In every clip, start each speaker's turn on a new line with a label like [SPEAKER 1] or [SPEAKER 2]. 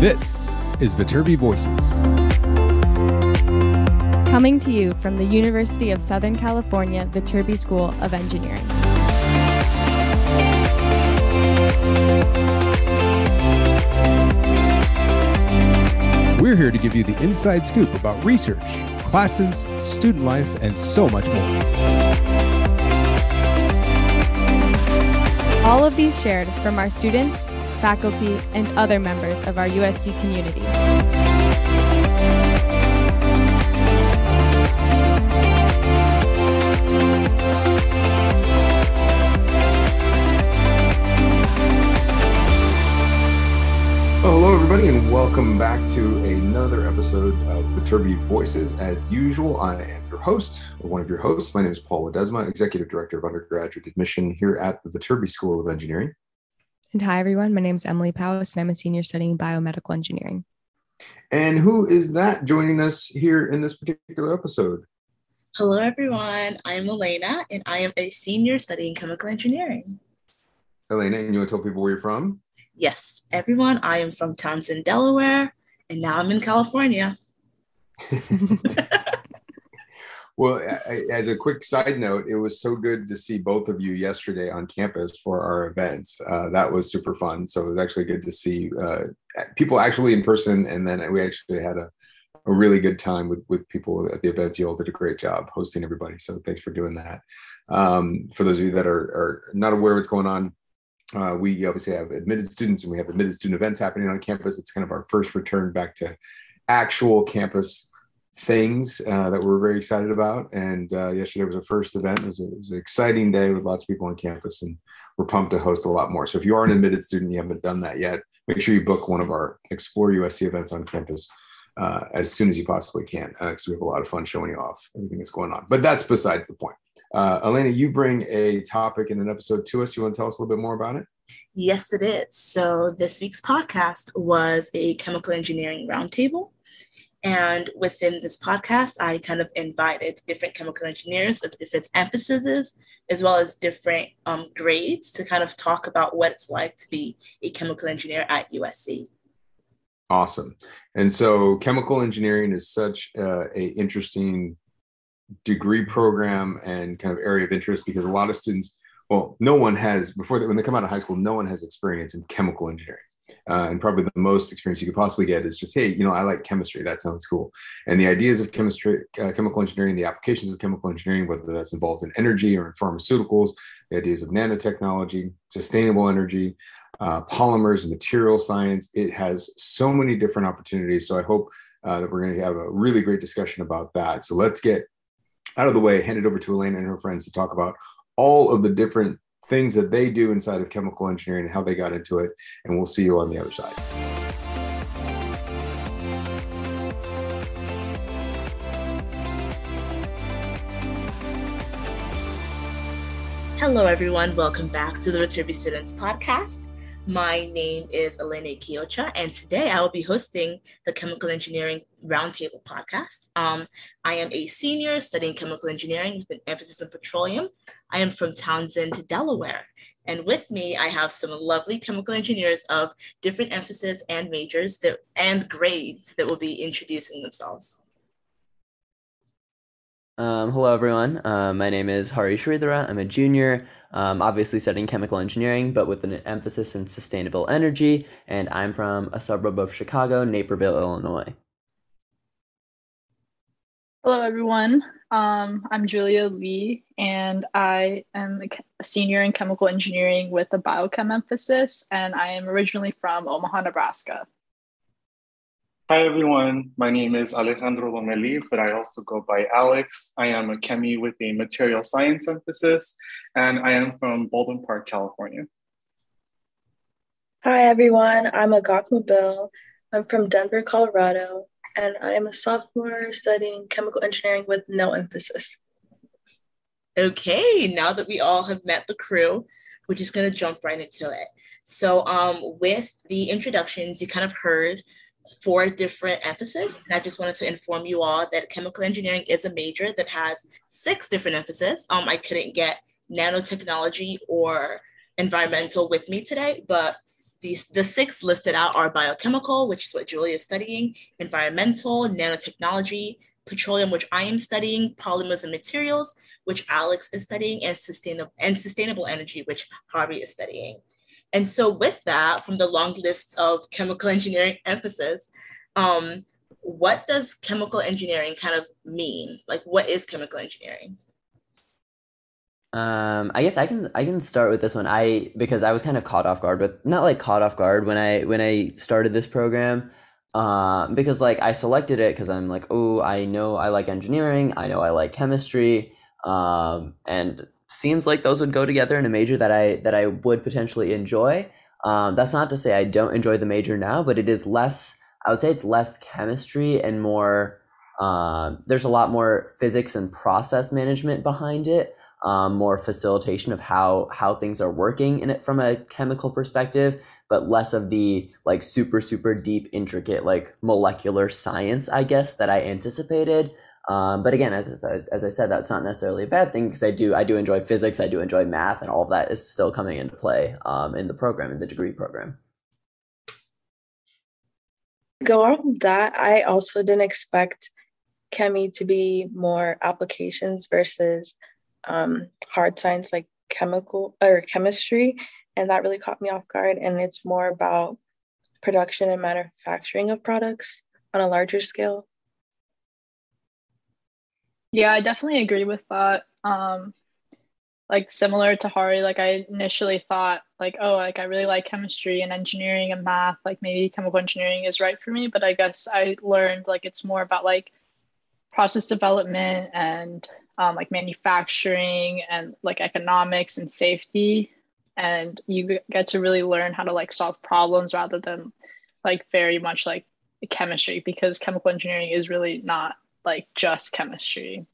[SPEAKER 1] This is Viterbi Voices.
[SPEAKER 2] Coming to you from the University of Southern California Viterbi School of Engineering.
[SPEAKER 1] We're here to give you the inside scoop about research, classes, student life, and so much more.
[SPEAKER 2] All of these shared from our students, faculty, and other members of our USC community.
[SPEAKER 3] Hello, everybody, and welcome back to another episode of the Viterbi Voices. As usual, I am your host, one of your hosts. My name is Paul Ledesma, Executive Director of Undergraduate Admission here at the Viterbi School of Engineering.
[SPEAKER 4] And hi, everyone. My name is Emily Powis, and I'm a senior studying biomedical engineering.
[SPEAKER 3] And who is that joining us here in this particular episode?
[SPEAKER 5] Hello, everyone. I'm Elena, and I am a senior studying chemical engineering.
[SPEAKER 3] Elena, and you want to tell people where you're from?
[SPEAKER 5] Yes, everyone. I am from Townsend, Delaware, and now I'm in California.
[SPEAKER 3] Well, as a quick side note, it was so good to see both of you yesterday on campus for our events. Uh, that was super fun. So it was actually good to see uh, people actually in person, and then we actually had a, a really good time with with people at the events. You all did a great job hosting everybody. So thanks for doing that. Um, for those of you that are, are not aware of what's going on, uh, we obviously have admitted students and we have admitted student events happening on campus. It's kind of our first return back to actual campus things uh, that we're very excited about. And uh, yesterday was our first event. It was, a, it was, an exciting day with lots of people on campus, and we're pumped to host a lot more. So if you are an admitted student, you haven't done that yet, make sure you book one of our Explore USC events on campus. Uh, as soon as you possibly can, because we have a lot of fun showing you off everything that's going on. But that's besides the point. Uh, Elena, you bring a topic in an episode to us. You want to tell us a little bit more about it?
[SPEAKER 5] Yes, it is. So this week's podcast was a chemical engineering roundtable. And within this podcast, I kind of invited different chemical engineers of different emphases, as well as different um, grades to kind of talk about what it's like to be a chemical engineer at USC.
[SPEAKER 3] Awesome. And so chemical engineering is such uh, a interesting degree program and kind of area of interest because a lot of students, well, no one has before when they come out of high school, no one has experience in chemical engineering. Uh, and probably the most experience you could possibly get is just, hey, you know, I like chemistry. That sounds cool. And the ideas of chemistry, uh, chemical engineering, the applications of chemical engineering, whether that's involved in energy or in pharmaceuticals, the ideas of nanotechnology, sustainable energy, uh, polymers and material science. It has so many different opportunities. So I hope uh, that we're going to have a really great discussion about that. So let's get out of the way, hand it over to Elena and her friends to talk about all of the different things that they do inside of chemical engineering and how they got into it. And we'll see you on the other side.
[SPEAKER 5] Hello, everyone. Welcome back to the Viterbi Students Podcast. My name is Elena Kiocha, and today I will be hosting the Chemical Engineering Roundtable podcast. Um, I am a senior studying chemical engineering with an emphasis in petroleum. I am from Townsend, Delaware. And with me, I have some lovely chemical engineers of different emphasis and majors that, and grades that will be introducing themselves.
[SPEAKER 6] Um, hello, everyone. Uh, my name is Hari Sridhara. I'm a junior, um, obviously studying chemical engineering, but with an emphasis in sustainable energy. And I'm from a suburb of Chicago, Naperville, Illinois.
[SPEAKER 7] Hello, everyone. Um, I'm Julia Lee, and I am a senior in chemical engineering with a biochem emphasis, and I am originally from Omaha, Nebraska.
[SPEAKER 8] Hi, everyone. My name is Alejandro Lomeli, but I also go by Alex. I am a chemi with a material science emphasis, and I am from Baldwin Park, California.
[SPEAKER 9] Hi, everyone. I'm Agok Mabil. I'm from Denver, Colorado, and I am a sophomore studying chemical engineering with no emphasis.
[SPEAKER 5] Okay, now that we all have met the crew, we're just going to jump right into it. So, um, with the introductions, you kind of heard four different emphases. And I just wanted to inform you all that chemical engineering is a major that has six different emphases. Um, I couldn't get nanotechnology or environmental with me today, but these the six listed out are biochemical, which is what Julia is studying, environmental, nanotechnology, petroleum, which I am studying, polymers and materials, which Alex is studying, and sustainable and sustainable energy, which Hari is studying. And so with that, from the long list of chemical engineering emphasis, um, what does chemical engineering kind of mean? Like what is chemical engineering?
[SPEAKER 6] Um, I guess I can I can start with this one. I because I was kind of caught off guard, but not like caught off guard when I when I started this program. Uh, because like I selected it because I'm like, oh, I know I like engineering, I know I like chemistry, um, and seems like those would go together in a major that I that I would potentially enjoy. Um, that's not to say I don't enjoy the major now, but it is less. I would say it's less chemistry and more. Uh, there's a lot more physics and process management behind it um, more facilitation of how how things are working in it from a chemical perspective but less of the like super super deep intricate like molecular science i guess that i anticipated um, but again as, as i said that's not necessarily a bad thing because i do i do enjoy physics i do enjoy math and all of that is still coming into play um, in the program in the degree program
[SPEAKER 9] go of that i also didn't expect chemi to be more applications versus um, hard science like chemical or chemistry, and that really caught me off guard. And it's more about production and manufacturing of products on a larger scale.
[SPEAKER 7] Yeah, I definitely agree with that. Um, like similar to Hari, like I initially thought like, oh, like I really like chemistry and engineering and math, like maybe chemical engineering is right for me. But I guess I learned like it's more about like process development and um, like manufacturing and like economics and safety and you get to really learn how to like solve problems rather than like very much like chemistry because chemical engineering is really not like just chemistry?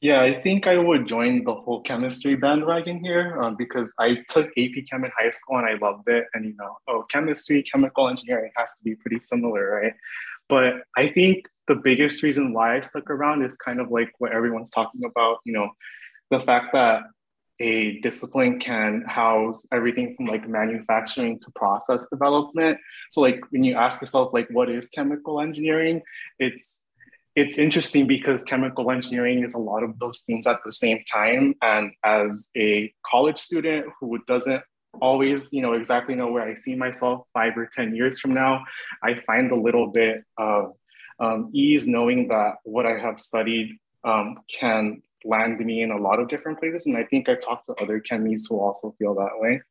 [SPEAKER 8] Yeah i think i would join the whole chemistry bandwagon here um, because i took ap chem in high school and i loved it. And you know oh chemistry chemical engineering has to be pretty similar right? But i think the biggest reason why I stuck around is kind of like what everyone's talking about, you know, the fact that a discipline can house everything from like manufacturing to process development. So like when you ask yourself like what is chemical engineering, it's it's interesting because chemical engineering is a lot of those things at the same time. And as a college student who doesn't always, you know, exactly know where I see myself five or 10 years from now, I find a little bit of um, ease knowing that what I have studied um, can land me in a lot of different places. And I think I talked to other chemis who also feel that way.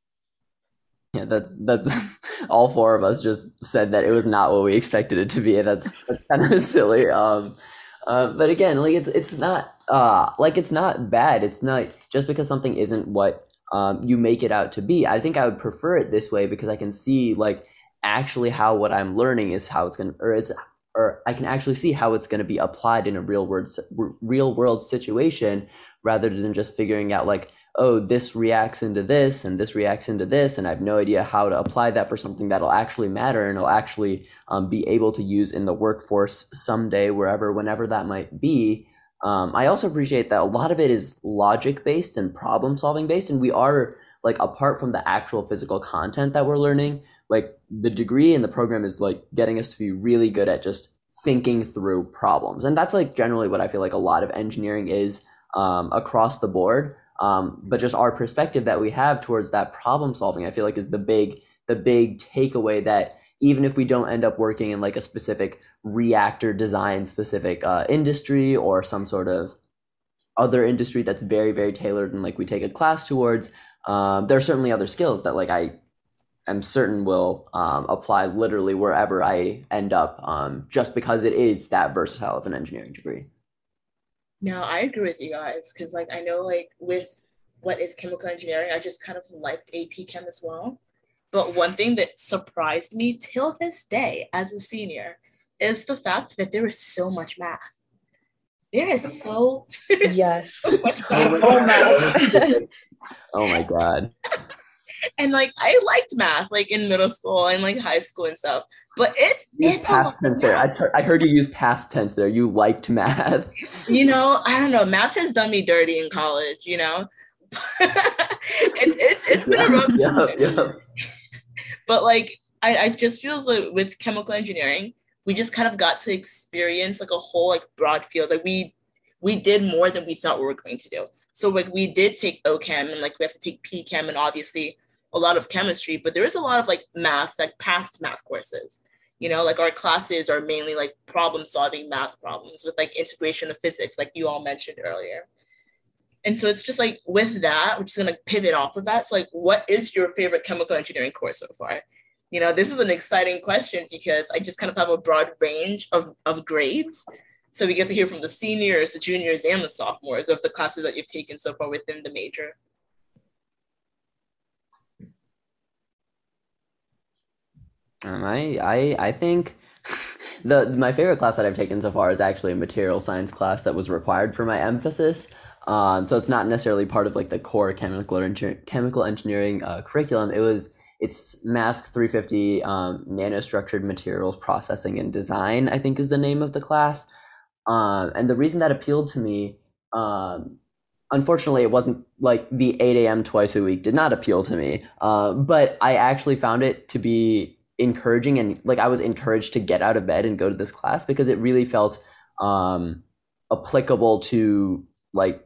[SPEAKER 6] Yeah, that that's all four of us just said that it was not what we expected it to be. That's, that's kind of silly. Um, uh, but again, like it's it's not uh like it's not bad. It's not just because something isn't what um you make it out to be. I think I would prefer it this way because I can see like actually how what I'm learning is how it's gonna or it's or I can actually see how it's going to be applied in a real world real world situation rather than just figuring out like oh this reacts into this and this reacts into this and I have no idea how to apply that for something that'll actually matter and will actually um, be able to use in the workforce someday wherever whenever that might be. Um, I also appreciate that a lot of it is logic based and problem solving based and we are like apart from the actual physical content that we're learning like the degree in the program is like getting us to be really good at just thinking through problems. And that's like generally what i feel like a lot of engineering is um, across the board. Um, but just our perspective that we have towards that problem solving i feel like is the big the big takeaway that even if we don't end up working in like a specific reactor design specific uh, industry or some sort of other industry that's very very tailored and like we take a class towards um, there are certainly other skills that like i am certain will um, apply literally wherever I end up, um, just because it is that versatile of an engineering degree.
[SPEAKER 5] No, I agree with you guys because, like, I know, like, with what is chemical engineering, I just kind of liked AP Chem as well. But one thing that surprised me till this day as a senior is the fact that there is so much math. There is so
[SPEAKER 9] yes.
[SPEAKER 5] so much
[SPEAKER 6] math. oh my god
[SPEAKER 5] and like I liked math like in middle school and like high school and stuff. But it's, it's
[SPEAKER 6] past tense there. I, t- I heard you use past tense there. You liked math.
[SPEAKER 5] You know, I don't know. Math has done me dirty in college, you know, it's, it's, it's been a rough
[SPEAKER 6] yeah, yeah.
[SPEAKER 5] but like I, I just feel like with chemical engineering we just kind of got to experience like a whole like broad field like we we did more than we thought we were going to do so like we did take ochem and like we have to take pchem and obviously a lot of chemistry but there is a lot of like math like past math courses. You know like our classes are mainly like problem solving math problems with like integration of physics like you all mentioned earlier. And so it's just like with that we're just to pivot off of that. So like what is your favorite chemical engineering course so far? You know this is an exciting question because i just kind of have a broad range of, of grades. So we get to hear from the seniors the juniors and the sophomores of the classes that you've taken so far within the major
[SPEAKER 6] Um, I, I, I think the my favorite class that I've taken so far is actually a material science class that was required for my emphasis. Um, so it's not necessarily part of like the core chemical chemical engineering uh, curriculum. It was it's MASC 350 um, nanostructured materials processing and design. I think is the name of the class. Um, and the reason that appealed to me, um, unfortunately, it wasn't like the 8 a.m. twice a week did not appeal to me. Uh, but I actually found it to be encouraging and like I was encouraged to get out of bed and go to this class because it really felt um, applicable to like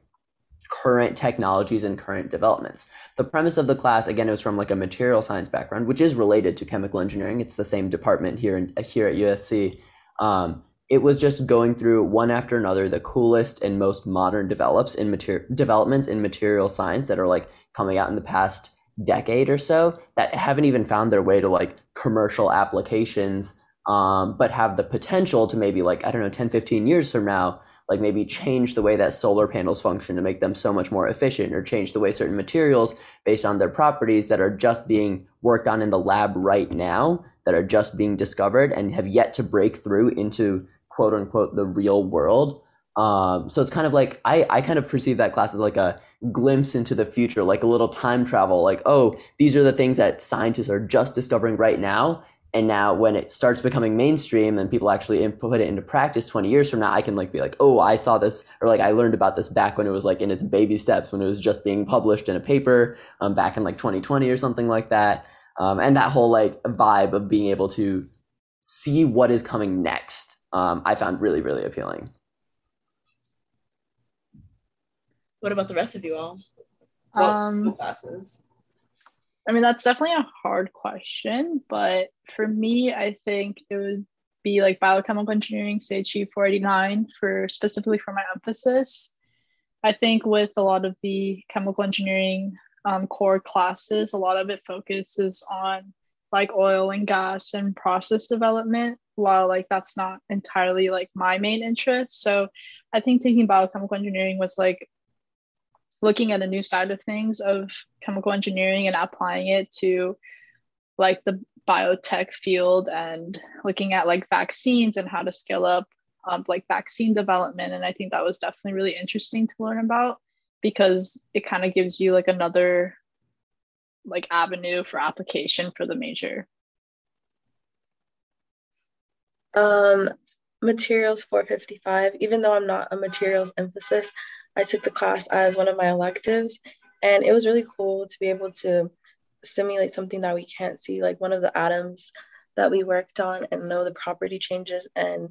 [SPEAKER 6] current technologies and current developments. The premise of the class, again, it was from like a material science background, which is related to chemical engineering. It's the same department here in, here at USC. Um, it was just going through one after another the coolest and most modern develops in material developments in material science that are like coming out in the past decade or so that haven't even found their way to like commercial applications um, but have the potential to maybe like i don't know 10 15 years from now like maybe change the way that solar panels function to make them so much more efficient or change the way certain materials based on their properties that are just being worked on in the lab right now that are just being discovered and have yet to break through into quote unquote the real world um, so it's kind of like I, I kind of perceive that class as like a glimpse into the future, like a little time travel. Like, oh, these are the things that scientists are just discovering right now. And now when it starts becoming mainstream and people actually put it into practice 20 years from now, I can like be like, oh, I saw this or like I learned about this back when it was like in its baby steps, when it was just being published in a paper um, back in like 2020 or something like that. Um, and that whole like vibe of being able to see what is coming next, um, I found really, really appealing.
[SPEAKER 5] What about the rest of you all?
[SPEAKER 7] What um, classes? I mean, that's definitely a hard question, but for me, I think it would be like biochemical engineering, CHE 489 for specifically for my emphasis. I think with a lot of the chemical engineering um, core classes, a lot of it focuses on like oil and gas and process development, while like that's not entirely like my main interest. So I think taking biochemical engineering was like looking at a new side of things of chemical engineering and applying it to like the biotech field and looking at like vaccines and how to scale up um, like vaccine development. And i think that was definitely really interesting to learn about because it kind of gives you like another like avenue for application for the major.
[SPEAKER 9] Um materials 455 even though i'm not a materials emphasis I took the class as one of my electives, and it was really cool to be able to simulate something that we can't see, like one of the atoms that we worked on, and know the property changes. And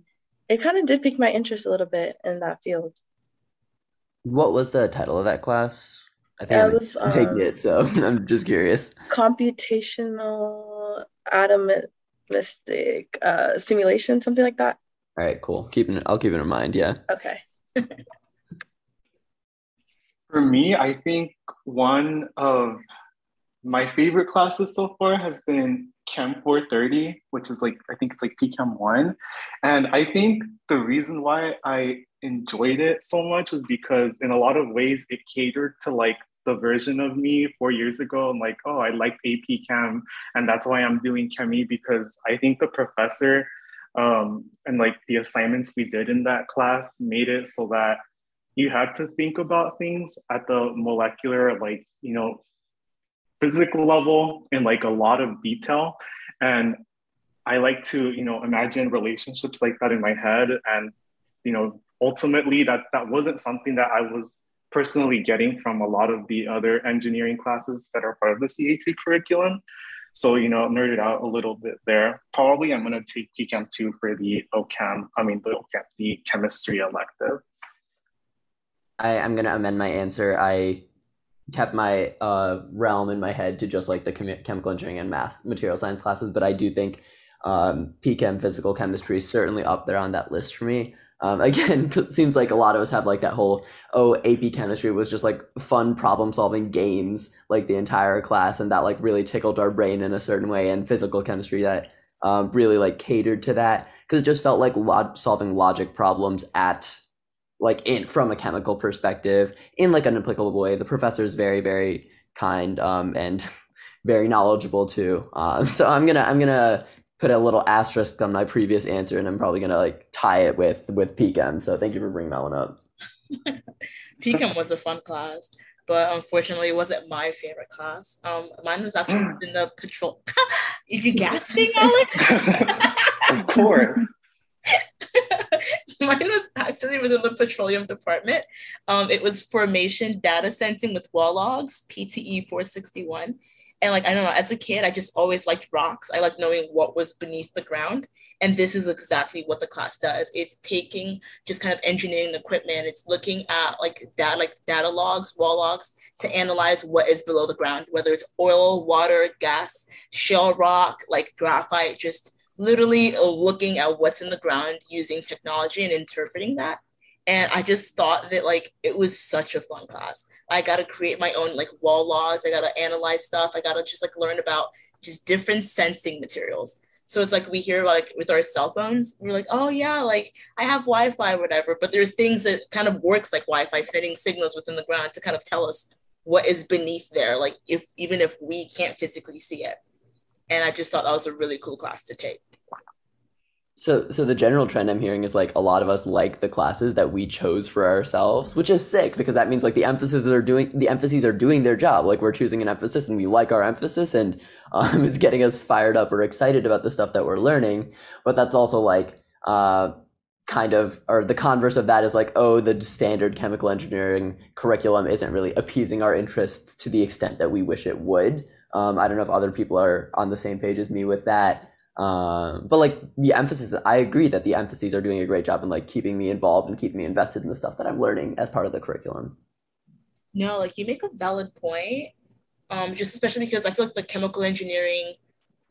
[SPEAKER 9] it kind of did pique my interest a little bit in that field.
[SPEAKER 6] What was the title of that class? I think
[SPEAKER 9] it was um,
[SPEAKER 6] it, so I'm just curious.
[SPEAKER 9] Computational atomistic uh, simulation, something like that.
[SPEAKER 6] All right, cool. Keeping I'll keep it in mind. Yeah.
[SPEAKER 9] Okay.
[SPEAKER 8] For me, I think one of my favorite classes so far has been Chem 430, which is like, I think it's like PChem 1. And I think the reason why I enjoyed it so much was because, in a lot of ways, it catered to like the version of me four years ago. I'm like, oh, I like AP Chem. And that's why I'm doing Chemi because I think the professor um, and like the assignments we did in that class made it so that you had to think about things at the molecular, like, you know, physical level in like a lot of detail. And I like to, you know, imagine relationships like that in my head. And, you know, ultimately that that wasn't something that I was personally getting from a lot of the other engineering classes that are part of the CAT curriculum. So, you know, nerded out a little bit there. Probably I'm going to take PChem 2 for the OChem, I mean, the OChem, the chemistry elective.
[SPEAKER 6] I, I'm going to amend my answer. I kept my uh, realm in my head to just like the chem- chemical engineering and math material science classes, but I do think um, PChem physical chemistry is certainly up there on that list for me. Um, again, it seems like a lot of us have like that whole oh AP chemistry was just like fun problem solving games like the entire class, and that like really tickled our brain in a certain way. And physical chemistry that um, really like catered to that because it just felt like log- solving logic problems at like in from a chemical perspective in like an applicable way. The professor is very very kind um, and very knowledgeable too. Um, so I'm gonna I'm gonna put a little asterisk on my previous answer, and I'm probably gonna like tie it with with PChem. So thank you for bringing that one up.
[SPEAKER 5] PChem was a fun class, but unfortunately, it wasn't my favorite class. Um, mine was actually in the patrol. Are you gasping, Alex?
[SPEAKER 8] of course.
[SPEAKER 5] Mine was actually within the petroleum department. Um, it was formation data sensing with well logs, PTE 461. And like, I don't know, as a kid, I just always liked rocks. I like knowing what was beneath the ground. And this is exactly what the class does. It's taking just kind of engineering equipment. It's looking at like data, like data logs, well logs to analyze what is below the ground, whether it's oil, water, gas, shale rock, like graphite, just literally uh, looking at what's in the ground using technology and interpreting that. And i just thought that like it was such a fun class. I got to create my own like well logs. I got to analyze stuff. I got to just like learn about just different sensing materials. So it's like we hear like with our cell phones we're like oh yeah like i have wi-fi whatever. But there's things that kind of works like wi-fi sending signals within the ground to kind of tell us what is beneath there like if even if we can't physically see it and i just thought that was a really cool class to take
[SPEAKER 6] so, so the general trend I'm hearing is like a lot of us like the classes that we chose for ourselves, which is sick because that means like the emphases are doing the emphases are doing their job. Like we're choosing an emphasis and we like our emphasis and um, it's getting us fired up or excited about the stuff that we're learning. But that's also like uh, kind of or the converse of that is like oh the standard chemical engineering curriculum isn't really appeasing our interests to the extent that we wish it would. Um, I don't know if other people are on the same page as me with that. Um, but like the emphasis, I agree that the emphases are doing a great job in like keeping me involved and keeping me invested in the stuff that I'm learning as part of the curriculum.
[SPEAKER 5] No, like you make a valid point. Um, just especially because I feel like the chemical engineering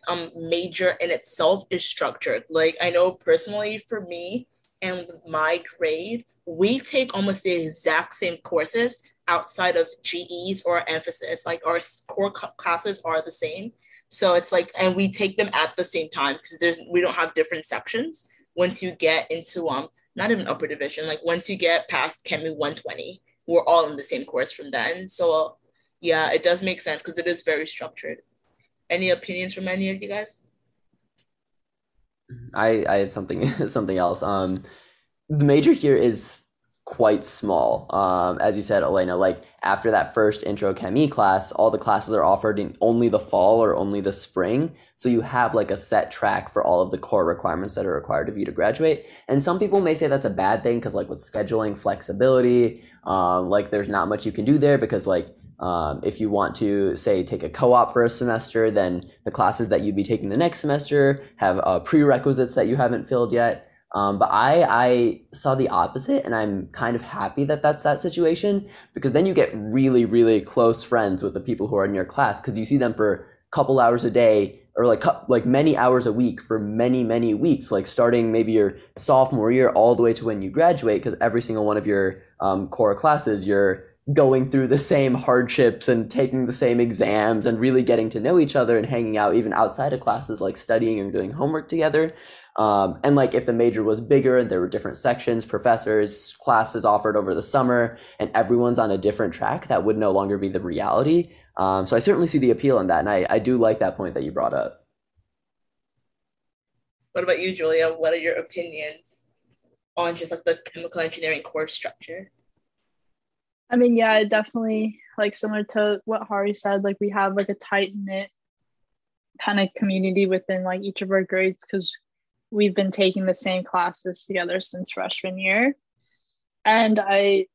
[SPEAKER 5] um major in itself is structured. Like I know personally for me and my grade, we take almost the exact same courses outside of GEs or emphasis. Like our core classes are the same so it's like, and we take them at the same time because there's we don't have different sections. Once you get into um not even upper division, like once you get past Chemi 120, we're all in the same course from then. So yeah, it does make sense because it is very structured. Any opinions from any of you guys?
[SPEAKER 6] I I have something something else. Um, the major here is quite small. Um, as you said, Elena, like after that first intro chemi class, all the classes are offered in only the fall or only the spring. So you have like a set track for all of the core requirements that are required of you to graduate. And some people may say that's a bad thing because like with scheduling flexibility, um, like there's not much you can do there because like um, if you want to say take a co-op for a semester, then the classes that you'd be taking the next semester have uh, prerequisites that you haven't filled yet. Um, but I I saw the opposite, and I'm kind of happy that that's that situation because then you get really really close friends with the people who are in your class because you see them for a couple hours a day or like like many hours a week for many many weeks, like starting maybe your sophomore year all the way to when you graduate because every single one of your um, core classes you're going through the same hardships and taking the same exams and really getting to know each other and hanging out even outside of classes like studying and doing homework together um, and like if the major was bigger and there were different sections, professors, classes offered over the summer, and everyone's on a different track, that would no longer be the reality. Um, so I certainly see the appeal in that, and I, I do like that point that you brought up.
[SPEAKER 5] What about you, Julia? What are your opinions on just like the chemical engineering course structure?
[SPEAKER 7] I mean, yeah, definitely like similar to what Hari said, like we have like a tight knit kind of community within like each of our grades because we've been taking the same classes together since freshman year. And I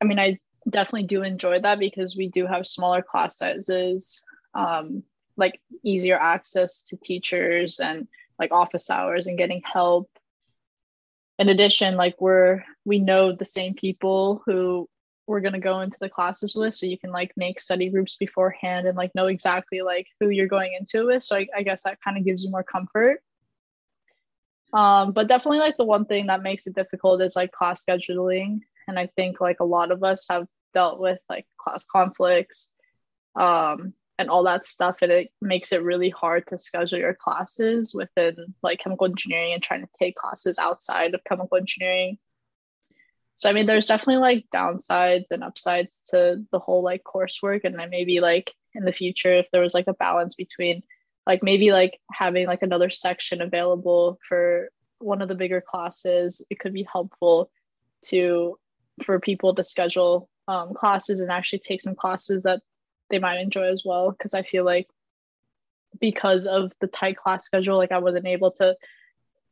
[SPEAKER 7] I mean I definitely do enjoy that because we do have smaller class sizes, um, like easier access to teachers and like office hours and getting help. In addition, like we're we know the same people who we're going to go into the classes with so you can like make study groups beforehand and like know exactly like who you're going into with. So i, I guess that kind of gives you more comfort. Um, but definitely like the one thing that makes it difficult is like class scheduling. And i think like a lot of us have dealt with like class conflicts um, and all that stuff and it makes it really hard to schedule your classes within like chemical engineering and trying to take classes outside of chemical engineering so i mean there's definitely like downsides and upsides to the whole like coursework and then maybe like in the future if there was like a balance between like maybe like having like another section available for one of the bigger classes it could be helpful to for people to schedule um, classes and actually take some classes that they might enjoy as well. Because i feel like because of the tight class schedule like i wasn't able to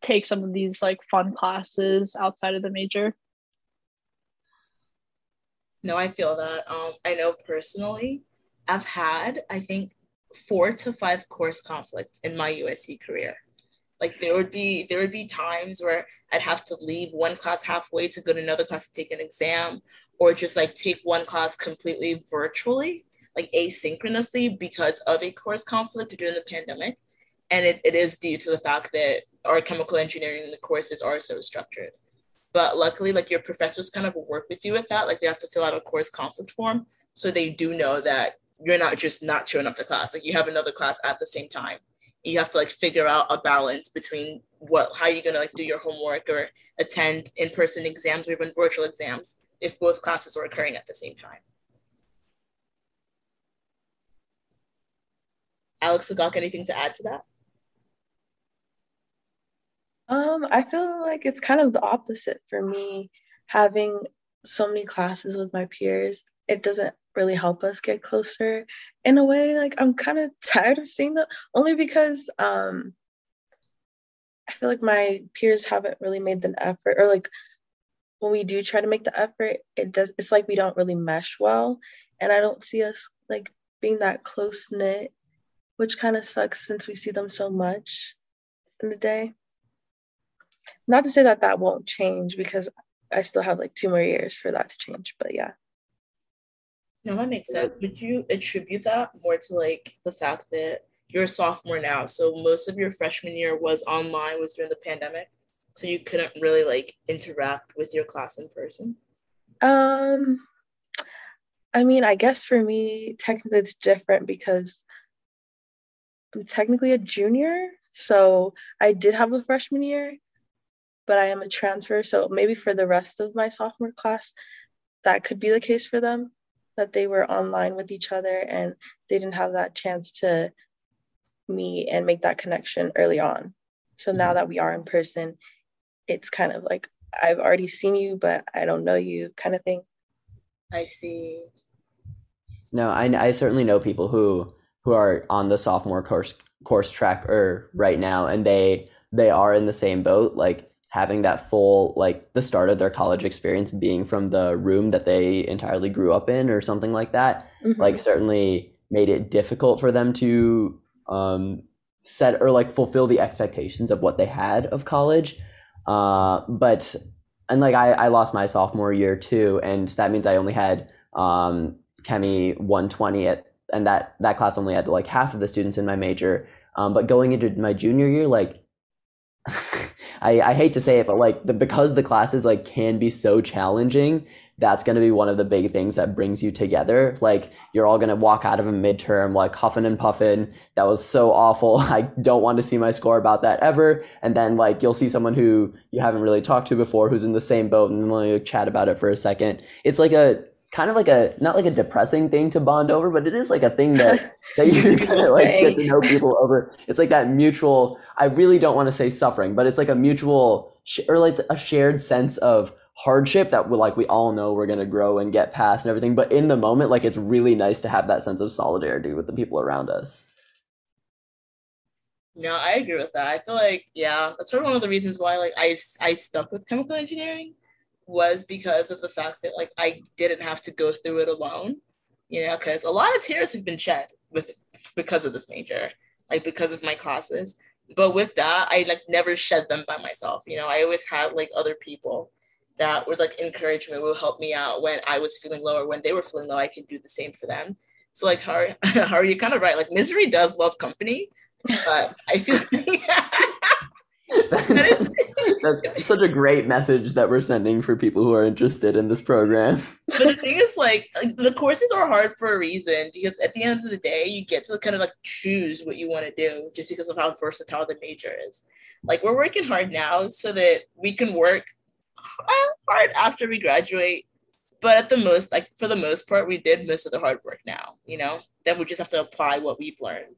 [SPEAKER 7] take some of these like fun classes outside of the major
[SPEAKER 5] no i feel that. Um, i know personally i've had i think four to five course conflicts in my usc career. Like there would be there would be times where i'd have to leave one class halfway to go to another class to take an exam or just like take one class completely virtually like asynchronously because of a course conflict during the pandemic. And it, it is due to the fact that our chemical engineering the courses are so structured but luckily like your professors kind of work with you with that like they have to fill out a course conflict form so they do know that you're not just not showing up to class like you have another class at the same time. You have to like figure out a balance between what how you're gonna like do your homework or attend in-person exams or even virtual exams if both classes are occurring at the same time. Alex got anything to add to that
[SPEAKER 9] um, I feel like it's kind of the opposite for me. Having so many classes with my peers, it doesn't really help us get closer. In a way, like I'm kind of tired of seeing them, only because um, I feel like my peers haven't really made the effort, or like when we do try to make the effort, it does. It's like we don't really mesh well, and I don't see us like being that close knit, which kind of sucks since we see them so much in the day not to say that that won't change because I still have like two more years for that to change. But yeah.
[SPEAKER 5] No, that makes sense. Would you attribute that more to like the fact that you're a sophomore now? So most of your freshman year was online, was during the pandemic. So you couldn't really like interact with your class in person?
[SPEAKER 9] Um I mean, I guess for me, technically it's different because I'm technically a junior. So I did have a freshman year, but I am a transfer. So maybe for the rest of my sophomore class, that could be the case for them that they were online with each other and they didn't have that chance to meet and make that connection early on. So now mm-hmm. that we are in person, it's kind of like I've already seen you, but I don't know you kind of thing.
[SPEAKER 5] I see.
[SPEAKER 6] No, I, I certainly know people who who are on the sophomore course course track or right now and they they are in the same boat like having that full like the start of their college experience being from the room that they entirely grew up in or something like that mm-hmm. like certainly made it difficult for them to um, set or like fulfill the expectations of what they had of college uh, but and like I, I lost my sophomore year too and that means i only had um, chemi 120 at and that that class only had like half of the students in my major um, but going into my junior year like I, I hate to say it, but like the, because the classes like can be so challenging, that's going to be one of the big things that brings you together. Like you're all going to walk out of a midterm like huffing and puffing. That was so awful. I don't want to see my score about that ever. And then like you'll see someone who you haven't really talked to before who's in the same boat and then like chat about it for a second. It's like a kind of like a not like a depressing thing to bond over, but it is like a thing that that you kind of like get to know people over. It's like that mutual. I really don't want to say suffering, but it's like a mutual or like a shared sense of hardship that we like we all know we're gonna grow and get past and everything. But in the moment, like it's really nice to have that sense of solidarity with the people around us.
[SPEAKER 5] No, I agree with that. I feel like yeah, that's sort of one of the reasons why like I I stuck with chemical engineering was because of the fact that like I didn't have to go through it alone, you know, because a lot of tears have been shed with because of this major, like because of my classes. But with that, I like never shed them by myself. You know, I always had like other people that would like encourage me, would help me out when I was feeling low or when they were feeling low. I could do the same for them. So like, how are, how are you kind of right? Like misery does love company, but I feel.
[SPEAKER 6] That's such a great message that we're sending for people who are interested in this program.
[SPEAKER 5] But the thing is, like, the courses are hard for a reason because at the end of the day, you get to kind of like choose what you want to do just because of how versatile the major is. Like, we're working hard now so that we can work uh, hard after we graduate. But at the most, like, for the most part, we did most of the hard work now, you know? Then we just have to apply what we've learned.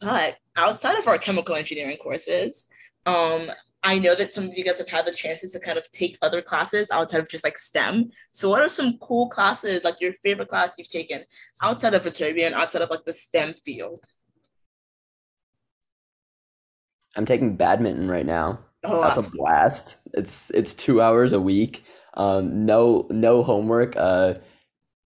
[SPEAKER 5] But outside of our chemical engineering courses, um, I know that some of you guys have had the chances to kind of take other classes outside of just like STEM. So, what are some cool classes, like your favorite class you've taken outside of Viterbi and outside of like the STEM field?
[SPEAKER 6] I'm taking badminton right now. Oh, that's, that's a blast. It's it's two hours a week. Um, no no homework. Uh,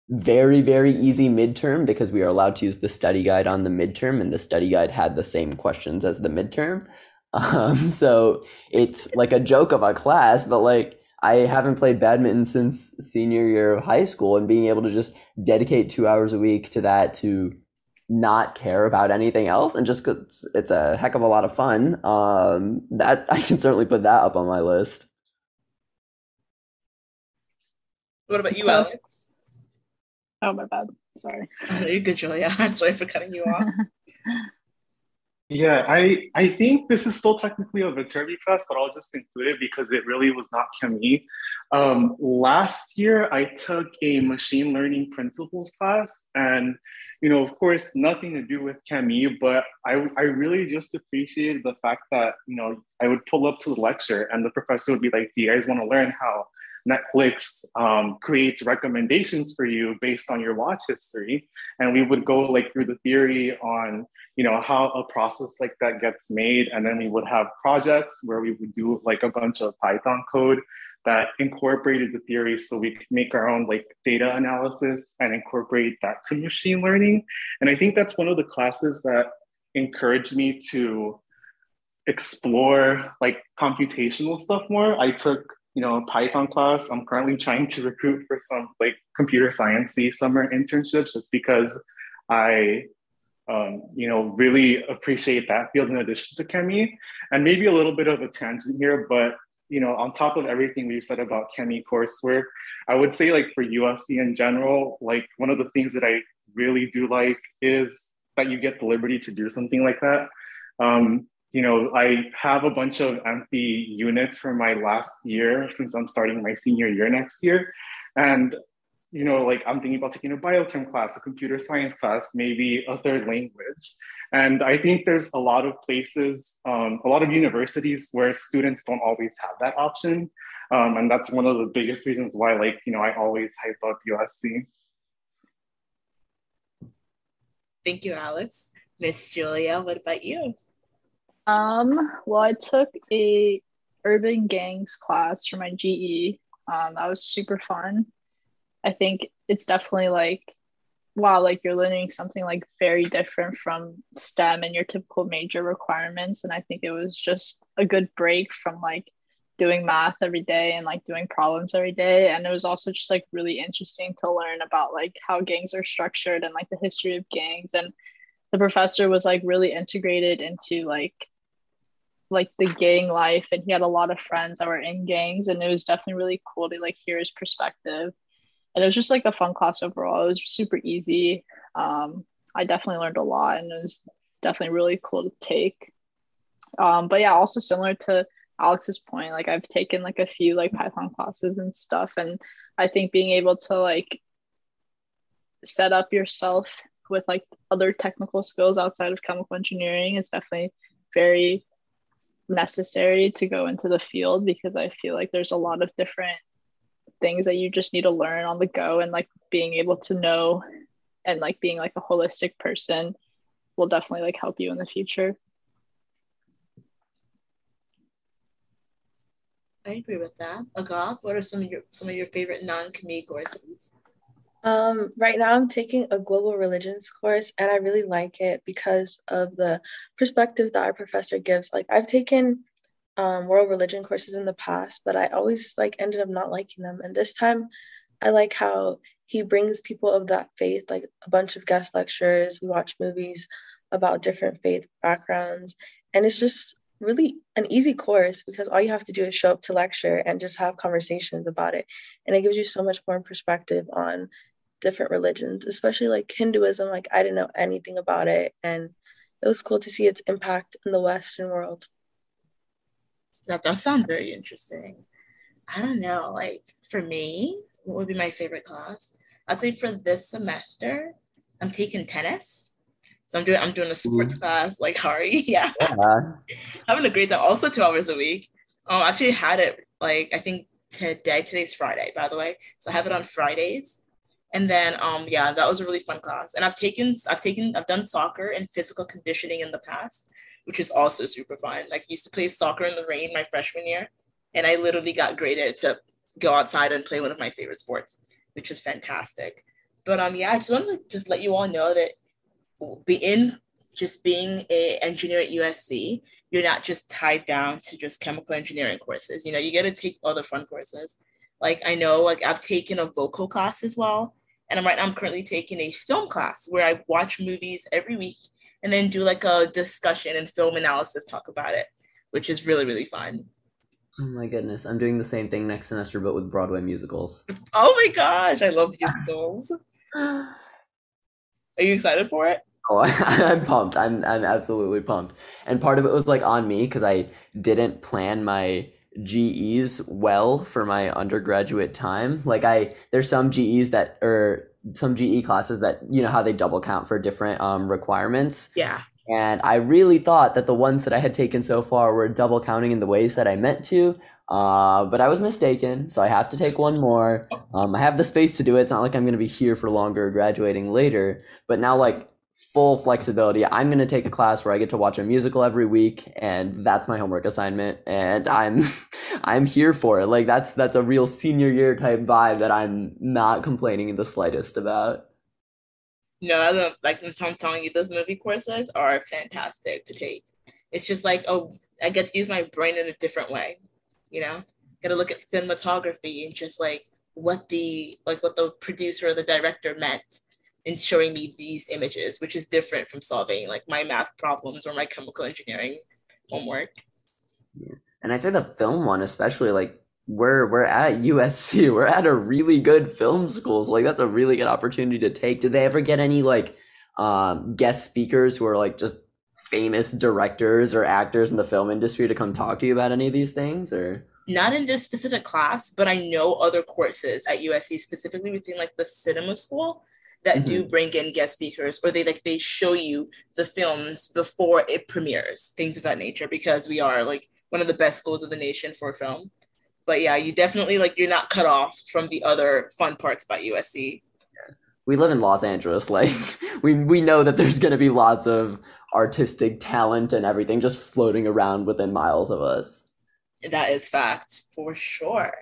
[SPEAKER 6] very very easy midterm because we are allowed to use the study guide on the midterm, and the study guide had the same questions as the midterm. Um, so it's like a joke of a class, but like I haven't played badminton since senior year of high school, and being able to just dedicate two hours a week to that to not care about anything else and just cause it's a heck of a lot of fun um that i can certainly put that up on my list
[SPEAKER 5] what about you alex
[SPEAKER 7] oh my bad. Sorry.
[SPEAKER 5] You're good julia. I'm sorry for cutting you off.
[SPEAKER 8] Yeah, I I think this is still technically a Viterbi class, but I'll just include it because it really was not chemie. Um, last year, I took a machine learning principles class, and you know, of course, nothing to do with chemie, but I I really just appreciated the fact that you know I would pull up to the lecture, and the professor would be like, "Do you guys want to learn how Netflix um, creates recommendations for you based on your watch history. And we would go like through the theory on, you know, how a process like that gets made. And then we would have projects where we would do like a bunch of Python code that incorporated the theory so we could make our own like data analysis and incorporate that to machine learning. And I think that's one of the classes that encouraged me to explore like computational stuff more. I took you know, Python class. I'm currently trying to recruit for some like computer science summer internships just because I, um, you know, really appreciate that field in addition to chemie. And maybe a little bit of a tangent here, but you know, on top of everything we've said about chemie coursework, I would say like for USC in general, like one of the things that I really do like is that you get the liberty to do something like that. Um, you know, I have a bunch of empty units for my last year since I'm starting my senior year next year. And, you know, like I'm thinking about taking a biochem class, a computer science class, maybe a third language. And I think there's a lot of places, um, a lot of universities where students don't always have that option. Um, and that's one of the biggest reasons why, like, you know, I always hype up USC.
[SPEAKER 5] Thank you, Alex. Miss Julia, what about you?
[SPEAKER 7] Um, well, I took a urban gangs class for my GE. Um, that was super fun. I think it's definitely like, wow, like you're learning something like very different from STEM and your typical major requirements. And I think it was just a good break from like doing math every day and like doing problems every day. And it was also just like really interesting to learn about like how gangs are structured and like the history of gangs. And the professor was like really integrated into like like the gang life and he had a lot of friends that were in gangs and it was definitely really cool to like hear his perspective. And it was just like a fun class overall. It was super easy. Um, i definitely learned a lot and it was definitely really cool to take. Um, but yeah also similar to alex's point like i've taken like a few like python classes and stuff and i think being able to like set up yourself with like other technical skills outside of chemical engineering is definitely very necessary to go into the field because I feel like there's a lot of different things that you just need to learn on the go and like being able to know and like being like a holistic person will definitely like help you in the future.
[SPEAKER 5] I agree with that. Agah, what are some of your some of your favorite non-community courses?
[SPEAKER 9] Um, right now, I'm taking a global religions course, and I really like it because of the perspective that our professor gives. Like, I've taken um, world religion courses in the past, but I always like ended up not liking them. And this time, I like how he brings people of that faith, like a bunch of guest lecturers. We watch movies about different faith backgrounds, and it's just really an easy course because all you have to do is show up to lecture and just have conversations about it. And it gives you so much more perspective on different religions, especially like Hinduism. Like I didn't know anything about it, and it was cool to see its impact in the Western world.
[SPEAKER 5] That does sound very interesting. I don't know. Like for me, what would be my favorite class? I'd say for this semester, I'm taking tennis. So I'm doing I'm doing a sports mm. class like Hari. Yeah. yeah. Having a great time. Also two hours a week. Um, I actually had it like I think today. Today's Friday, by the way. So I have it on Fridays. And then um yeah, that was a really fun class. And I've taken I've taken I've done soccer and physical conditioning in the past, which is also super fun. Like I used to play soccer in the rain my freshman year, and I literally got graded to go outside and play one of my favorite sports, which is fantastic. But um yeah, I just wanted to just let you all know that being just being a engineer at USC, you're not just tied down to just chemical engineering courses. You know, you get to take other fun courses. Like I know, like I've taken a vocal class as well, and I'm right now I'm currently taking a film class where I watch movies every week and then do like a discussion and film analysis talk about it, which is really, really fun.
[SPEAKER 6] Oh my goodness. I'm doing the same thing next semester, but with Broadway musicals.
[SPEAKER 5] Oh my gosh. I love musicals. Are you excited for it?
[SPEAKER 6] Oh, I, am pumped. I'm I'm absolutely pumped. And part of it was like on me because I didn't plan my GEs well for my undergraduate time. Like I there's some GEs that or some GE classes that you know how they double count for different um requirements.
[SPEAKER 5] Yeah.
[SPEAKER 6] And I really thought that the ones that I had taken so far were double counting in the ways that I meant to. Uh, but I was mistaken, so I have to take one more. Um, I have the space to do it. It's not like I'm going to be here for longer, graduating later. But now, like full flexibility. I'm going to take a class where I get to watch a musical every week and that's my homework assignment and I'm I'm here for it. Like that's that's a real senior year type vibe that I'm not complaining in the slightest about.
[SPEAKER 5] No, like I'm telling you, those movie courses are fantastic to take. It's just like, oh, I get to use my brain in a different way, you know? Got to look at cinematography and just like what the like what the producer or the director meant in showing me these images, which is different from solving like my math problems or my chemical engineering homework.
[SPEAKER 6] Yeah. And I'd say the film one, especially like we're we're at USC, we're at a really good film school. So like that's a really good opportunity to take. Did they ever get any like um, guest speakers who are like just famous directors or actors in the film industry to come talk to you about any of these things or?
[SPEAKER 5] not in this specific class, but I know other courses at USC, specifically within like the cinema school, that mm-hmm. do bring in guest speakers or they like they show you the films before it premieres things of that nature because we are like one of the best schools of the nation for film. But yeah you definitely like you're not cut off from the other fun parts about usc
[SPEAKER 6] we live in los angeles like we we know that there's going to be lots of artistic talent and everything just floating around within miles of us.
[SPEAKER 5] That is fact for sure.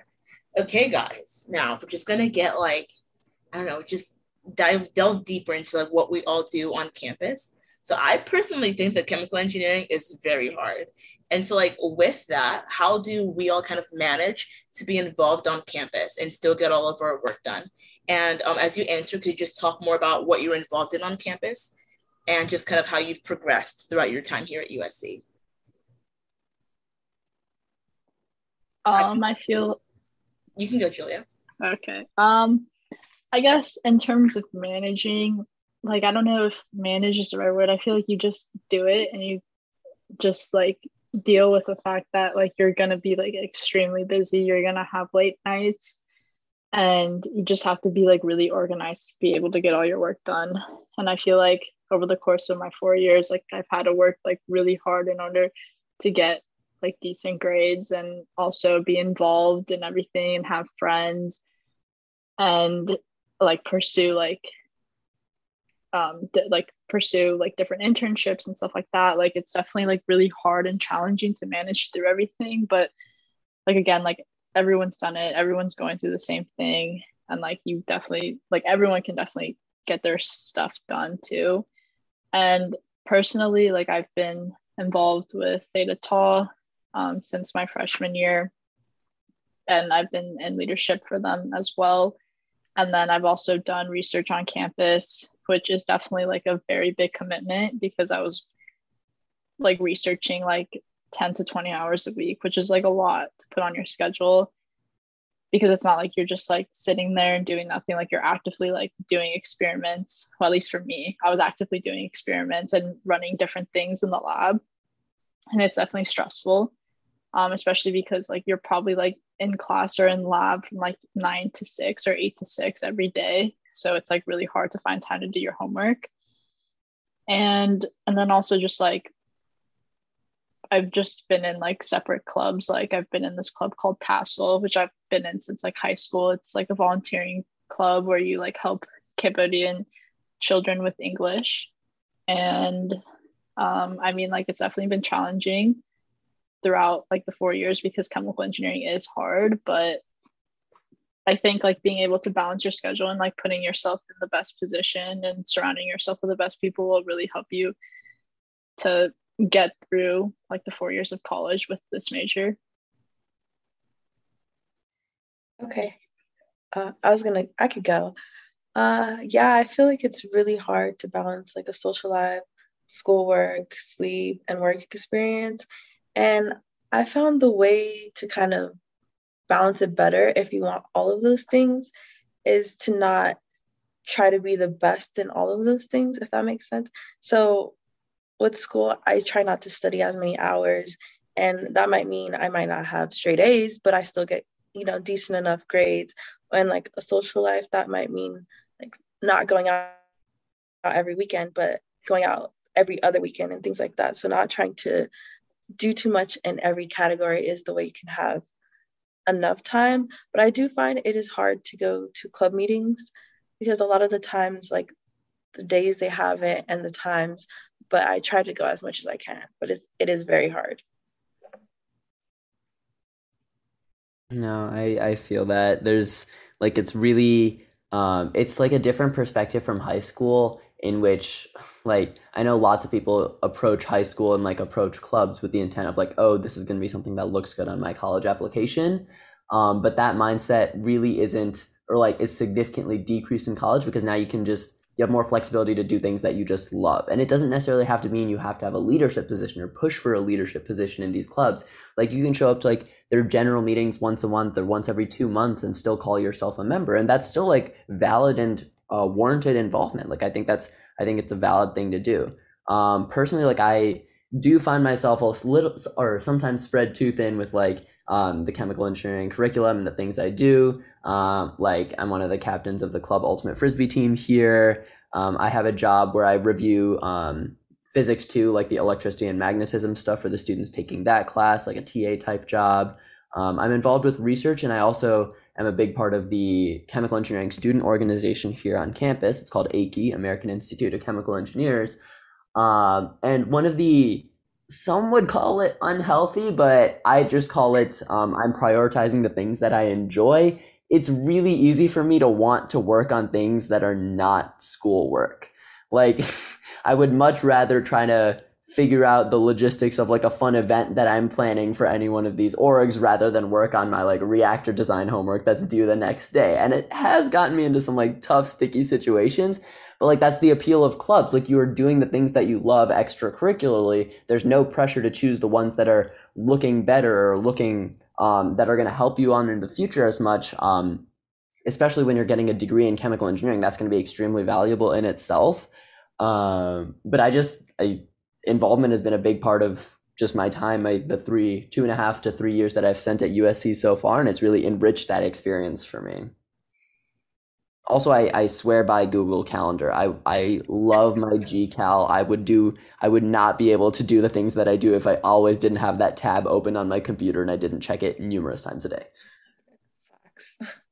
[SPEAKER 5] Okay guys now we're just going to get like i don't know just dive delve deeper into like what we all do on campus. So I personally think that chemical engineering is very hard. And so like with that, how do we all kind of manage to be involved on campus and still get all of our work done? And um, as you answer, could you just talk more about what you're involved in on campus and just kind of how you've progressed throughout your time here at USC?
[SPEAKER 7] Um, I feel
[SPEAKER 5] you can go, Julia.
[SPEAKER 7] Okay. Um, I guess in terms of managing, like I don't know if manage is the right word. I feel like you just do it and you just like deal with the fact that like you're gonna be like extremely busy, you're gonna have late nights, and you just have to be like really organized to be able to get all your work done. And I feel like over the course of my four years, like I've had to work like really hard in order to get like decent grades and also be involved in everything and have friends and like pursue like um th- like pursue like different internships and stuff like that like it's definitely like really hard and challenging to manage through everything but like again like everyone's done it everyone's going through the same thing and like you definitely like everyone can definitely get their stuff done too. And personally like i've been involved with theta tau um, since my freshman year and i've been in leadership for them as well and then i've also done research on campus which is definitely like a very big commitment because i was like researching like 10 to 20 hours a week which is like a lot to put on your schedule. Because it's not like you're just like sitting there and doing nothing like you're actively like doing experiments. Well at least for me i was actively doing experiments and running different things in the lab. And it's definitely stressful um, especially because like you're probably like in class or in lab from like nine to six or eight to six every day so it's like really hard to find time to do your homework and and then also just like I've just been in like separate clubs. Like I've been in this club called Tassel, which I've been in since like high school. It's like a volunteering club where you like help Cambodian children with English. And um, I mean, like it's definitely been challenging throughout like the four years because chemical engineering is hard, but I think like being able to balance your schedule and like putting yourself in the best position and surrounding yourself with the best people will really help you to get through like the four years of college with this major.
[SPEAKER 9] Okay. Uh, I was gonna, I could go. Uh, yeah, I feel like it's really hard to balance like a social life, schoolwork, sleep, and work experience. And I found the way to kind of balance it better if you want all of those things is to not try to be the best in all of those things, if that makes sense. So with school, I try not to study as many hours. And that might mean I might not have straight A's, but I still get, you know, decent enough grades. And like a social life, that might mean like not going out every weekend, but going out every other weekend and things like that. So not trying to do too much in every category is the way you can have enough time. But I do find it is hard to go to club meetings because a lot of the times, like the days they have it and the times but I try to go as much as I can. But it's it is very hard.
[SPEAKER 6] No, I I feel that there's like it's really um it's like a different perspective from high school in which like I know lots of people approach high school and like approach clubs with the intent of like oh this is going to be something that looks good on my college application. Um but that mindset really isn't or like is significantly decreased in college because now you can just you have more flexibility to do things that you just love. And it doesn't necessarily have to mean you have to have a leadership position or push for a leadership position in these clubs. Like you can show up to like their general meetings once a month or once every two months and still call yourself a member. And that's still like valid and uh, warranted involvement. Like I think that's, I think it's a valid thing to do. Um, personally, like I do find myself a little or sometimes spread too thin with like um, the chemical engineering curriculum and the things I do. Um, like I'm one of the captains of the club ultimate frisbee team here. Um, I have a job where I review um, physics too, like the electricity and magnetism stuff for the students taking that class, like a TA type job. Um, I'm involved with research, and I also am a big part of the chemical engineering student organization here on campus. It's called AICHE, American Institute of Chemical Engineers. Um, and one of the some would call it unhealthy, but I just call it um, I'm prioritizing the things that I enjoy. It's really easy for me to want to work on things that are not schoolwork. Like, I would much rather try to figure out the logistics of like a fun event that I'm planning for any one of these orgs rather than work on my like reactor design homework that's due the next day. And it has gotten me into some like tough, sticky situations but like that's the appeal of clubs. Like you are doing the things that you love extracurricularly. There's no pressure to choose the ones that are looking better or looking um, that are going to help you on in the future as much. Um, especially when you're getting a degree in chemical engineering, that's going to be extremely valuable in itself. Um, but I just I, involvement has been a big part of just my time, my, the three, two and a half to three years that I've spent at USC so far, and it's really enriched that experience for me. Also I, I swear by google calendar. I i love my gcal i would do i would not be able to do the things that i do if i always didn't have that tab open on my computer and i didn't check it numerous times a day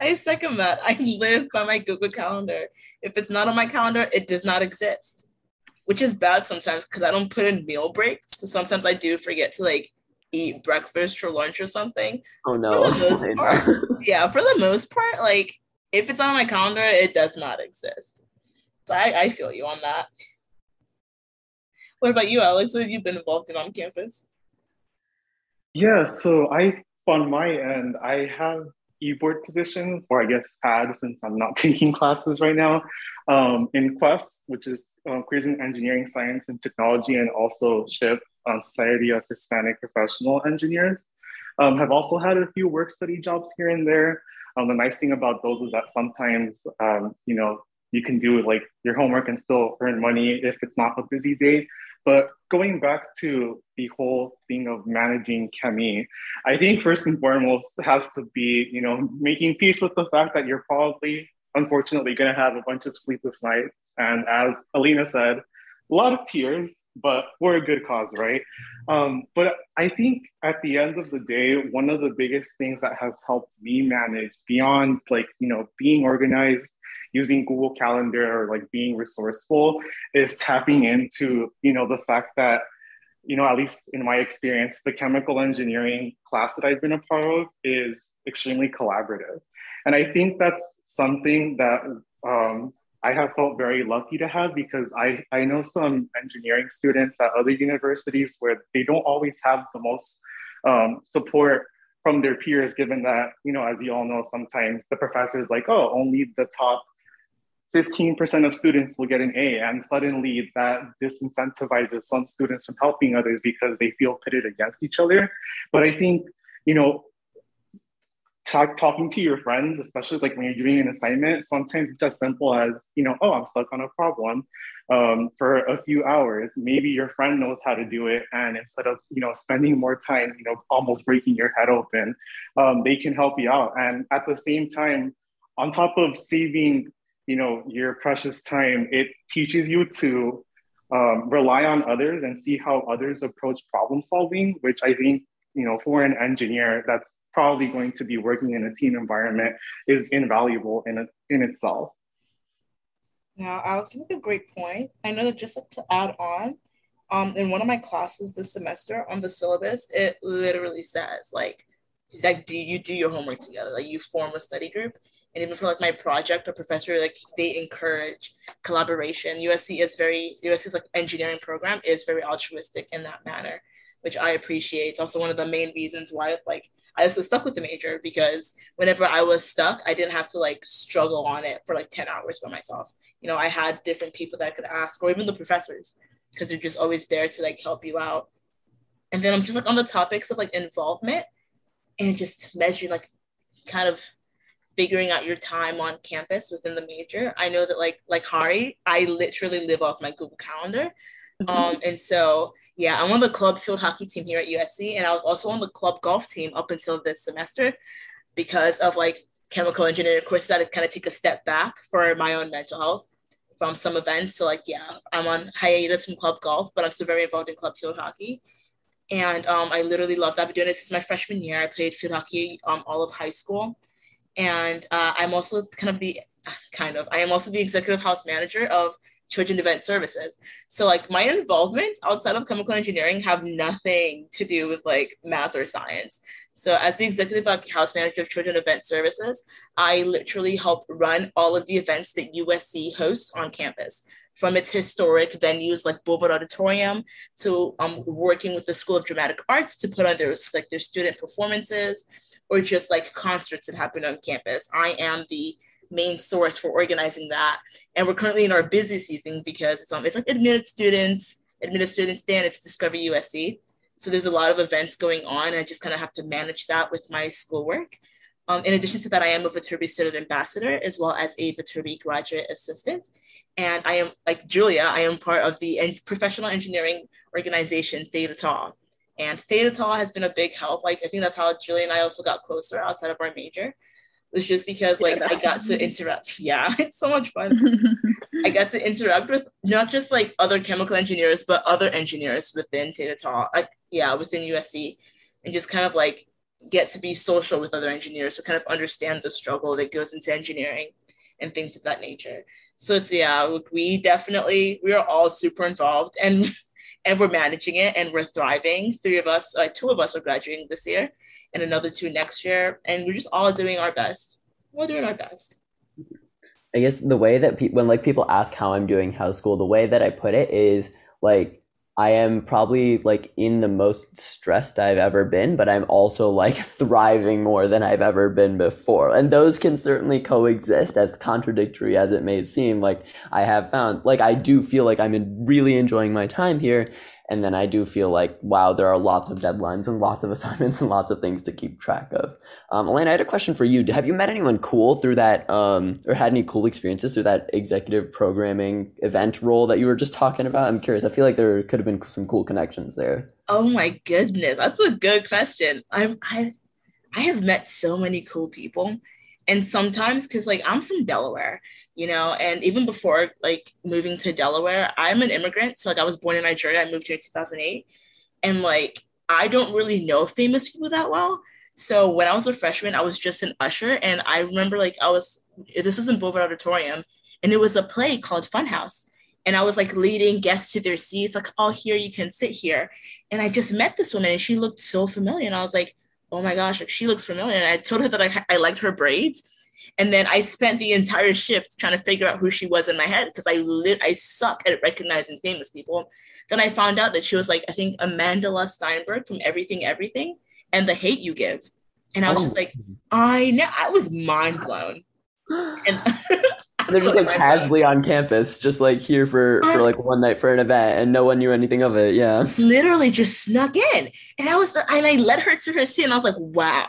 [SPEAKER 5] I second that. I live by my Google Calendar. If it's not on my calendar, it does not exist, which is bad sometimes because I don't put in meal breaks. So sometimes I do forget to like eat breakfast or lunch or something.
[SPEAKER 6] Oh no. For
[SPEAKER 5] part, yeah, for the most part, like if it's on my calendar, it does not exist. So I, I feel you on that. What about you, Alex? What have you been involved in on campus?
[SPEAKER 8] Yeah, so I on my end, I have e-board positions, or I guess had since I'm not taking classes right now, um, in Quest, which is uh, Queers in Engineering, Science, and Technology, and also SHPE, um, Society of Hispanic Professional Engineers. Um, have also had a few work study jobs here and there. Um, the nice thing about those is that sometimes, um, you know, you can do like your homework and still earn money if it's not a busy day. But going back to the whole thing of managing ChemE, I think first and foremost has to be, you know, making peace with the fact that you're probably, unfortunately, going to have a bunch of sleepless nights. And as Elena said, a lot of tears, but for a good cause, right? Um, but I think at the end of the day, one of the biggest things that has helped me manage beyond like, you know, being organized using Google Calendar or like being resourceful is tapping into, you know, the fact that, you know, at least in my experience, the chemical engineering class that I've been a part of is extremely collaborative. And I think that's something that um, I have felt very lucky to have because I, I know some engineering students at other universities where they don't always have the most um, support from their peers, given that, you know, as you all know, sometimes the professor is like, oh, only the top 15% of students will get an A, and suddenly that disincentivizes some students from helping others because they feel pitted against each other. But I think, you know, talk, talking to your friends, especially like when you're doing an assignment, sometimes it's as simple as, you know, oh, I'm stuck on a problem um, for a few hours. Maybe your friend knows how to do it. And instead of, you know, spending more time, you know, almost breaking your head open, um, they can help you out. And at the same time, on top of saving you know your precious time. It teaches you to um, rely on others and see how others approach problem solving which i think you know for an engineer that's probably going to be working in a team environment is invaluable in, a, in itself.
[SPEAKER 5] Now alex you make a great point. I know that just to add on um, in one of my classes this semester on the syllabus it literally says like he's like do you do your homework together? Like you form a study group and even for like my project or professor like they encourage collaboration. Usc is very usc's like engineering program is very altruistic in that manner which i appreciate. It's also one of the main reasons why like i was stuck with the major because whenever i was stuck i didn't have to like struggle on it for like 10 hours by myself. You know i had different people that I could ask or even the professors because they're just always there to like help you out. And then i'm just like on the topics of like involvement and just measuring like kind of figuring out your time on campus within the major. I know that like like Hari, I literally live off my Google Calendar. Mm-hmm. Um, and so yeah, I'm on the club field hockey team here at USC, and I was also on the club golf team up until this semester because of like chemical engineering courses that kind of take a step back for my own mental health from some events. So like yeah, I'm on hiatus from club golf, but I'm still very involved in club field hockey. And um, I literally love that. I've been doing this since my freshman year. I played field hockey um, all of high school and uh, I'm also kind of the kind of I am also the executive house manager of Trojan Event Services. So like my involvements outside of chemical engineering have nothing to do with like math or science. So as the executive house manager of Trojan Event Services, I literally help run all of the events that USC hosts on campus from its historic venues like Bovard Auditorium to um, working with the School of Dramatic Arts to put on their like their student performances or just like concerts that happen on campus. I am the main source for organizing that. And we're currently in our busy season because it's, um, it's like admitted students, admitted students and it's Discover USC. So there's a lot of events going on, I just kind of have to manage that with my schoolwork. Um, in addition to that, I am a Viterbi student ambassador as well as a Viterbi graduate assistant. And I am, like Julia, I am part of the en- professional engineering organization Theta Tau. And Theta Tau has been a big help. Like I think that's how Julia and I also got closer outside of our major. It was just because like. I got to interact. Yeah, it's so much fun. I got to interact with not just like other chemical engineers, but other engineers within Theta Tau. Like yeah, within USC, and just kind of like get to be social with other engineers to kind of understand the struggle that goes into engineering and things of that nature. So it's yeah, we definitely we are all super involved and and we're managing it and we're thriving. Three of us, uh, two of us are graduating this year, and another two next year, and we're just all doing our best. We're doing our best.
[SPEAKER 6] I guess the way that people, when like people ask how I'm doing house school, the way that I put it is like I am probably like in the most stressed I've ever been, but I'm also like thriving more than I've ever been before. And those can certainly coexist as contradictory as it may seem. Like I have found, like I do feel like I'm really enjoying my time here. And then I do feel like, wow, there are lots of deadlines and lots of assignments and lots of things to keep track of. Um, Elena, I had a question for you. Have you met anyone cool through that, um, or had any cool experiences through that executive programming event role that you were just talking about? I'm curious. I feel like there could have been some cool connections there.
[SPEAKER 5] Oh my goodness, that's a good question. I'm I, I have met so many cool people and sometimes because like i'm from delaware you know and even before like moving to delaware i'm an immigrant. So like i was born in nigeria i moved here in 2008 and like i don't really know famous people that well. So when i was a freshman i was just an usher. And i remember like i was this was in Bovard auditorium and it was a play called funhouse. And I was like leading guests to their seats, like, oh, here you can sit here. And I just met this woman and she looked so familiar. And I was like, oh my gosh, like she looks familiar. And I told her that I, I liked her braids. And then I spent the entire shift trying to figure out who she was in my head because I lit I suck at recognizing famous people. Then I found out that she was like, I think Amandla Stenberg from Everything Everything and The Hate You Give. And I was oh. just like, I know I was mind blown. And
[SPEAKER 6] they're just like casually on campus, just like here for for like one night for an event, and no one knew anything of it. Yeah,
[SPEAKER 5] literally just snuck in, and I was and I led her to her seat, and I was like, wow.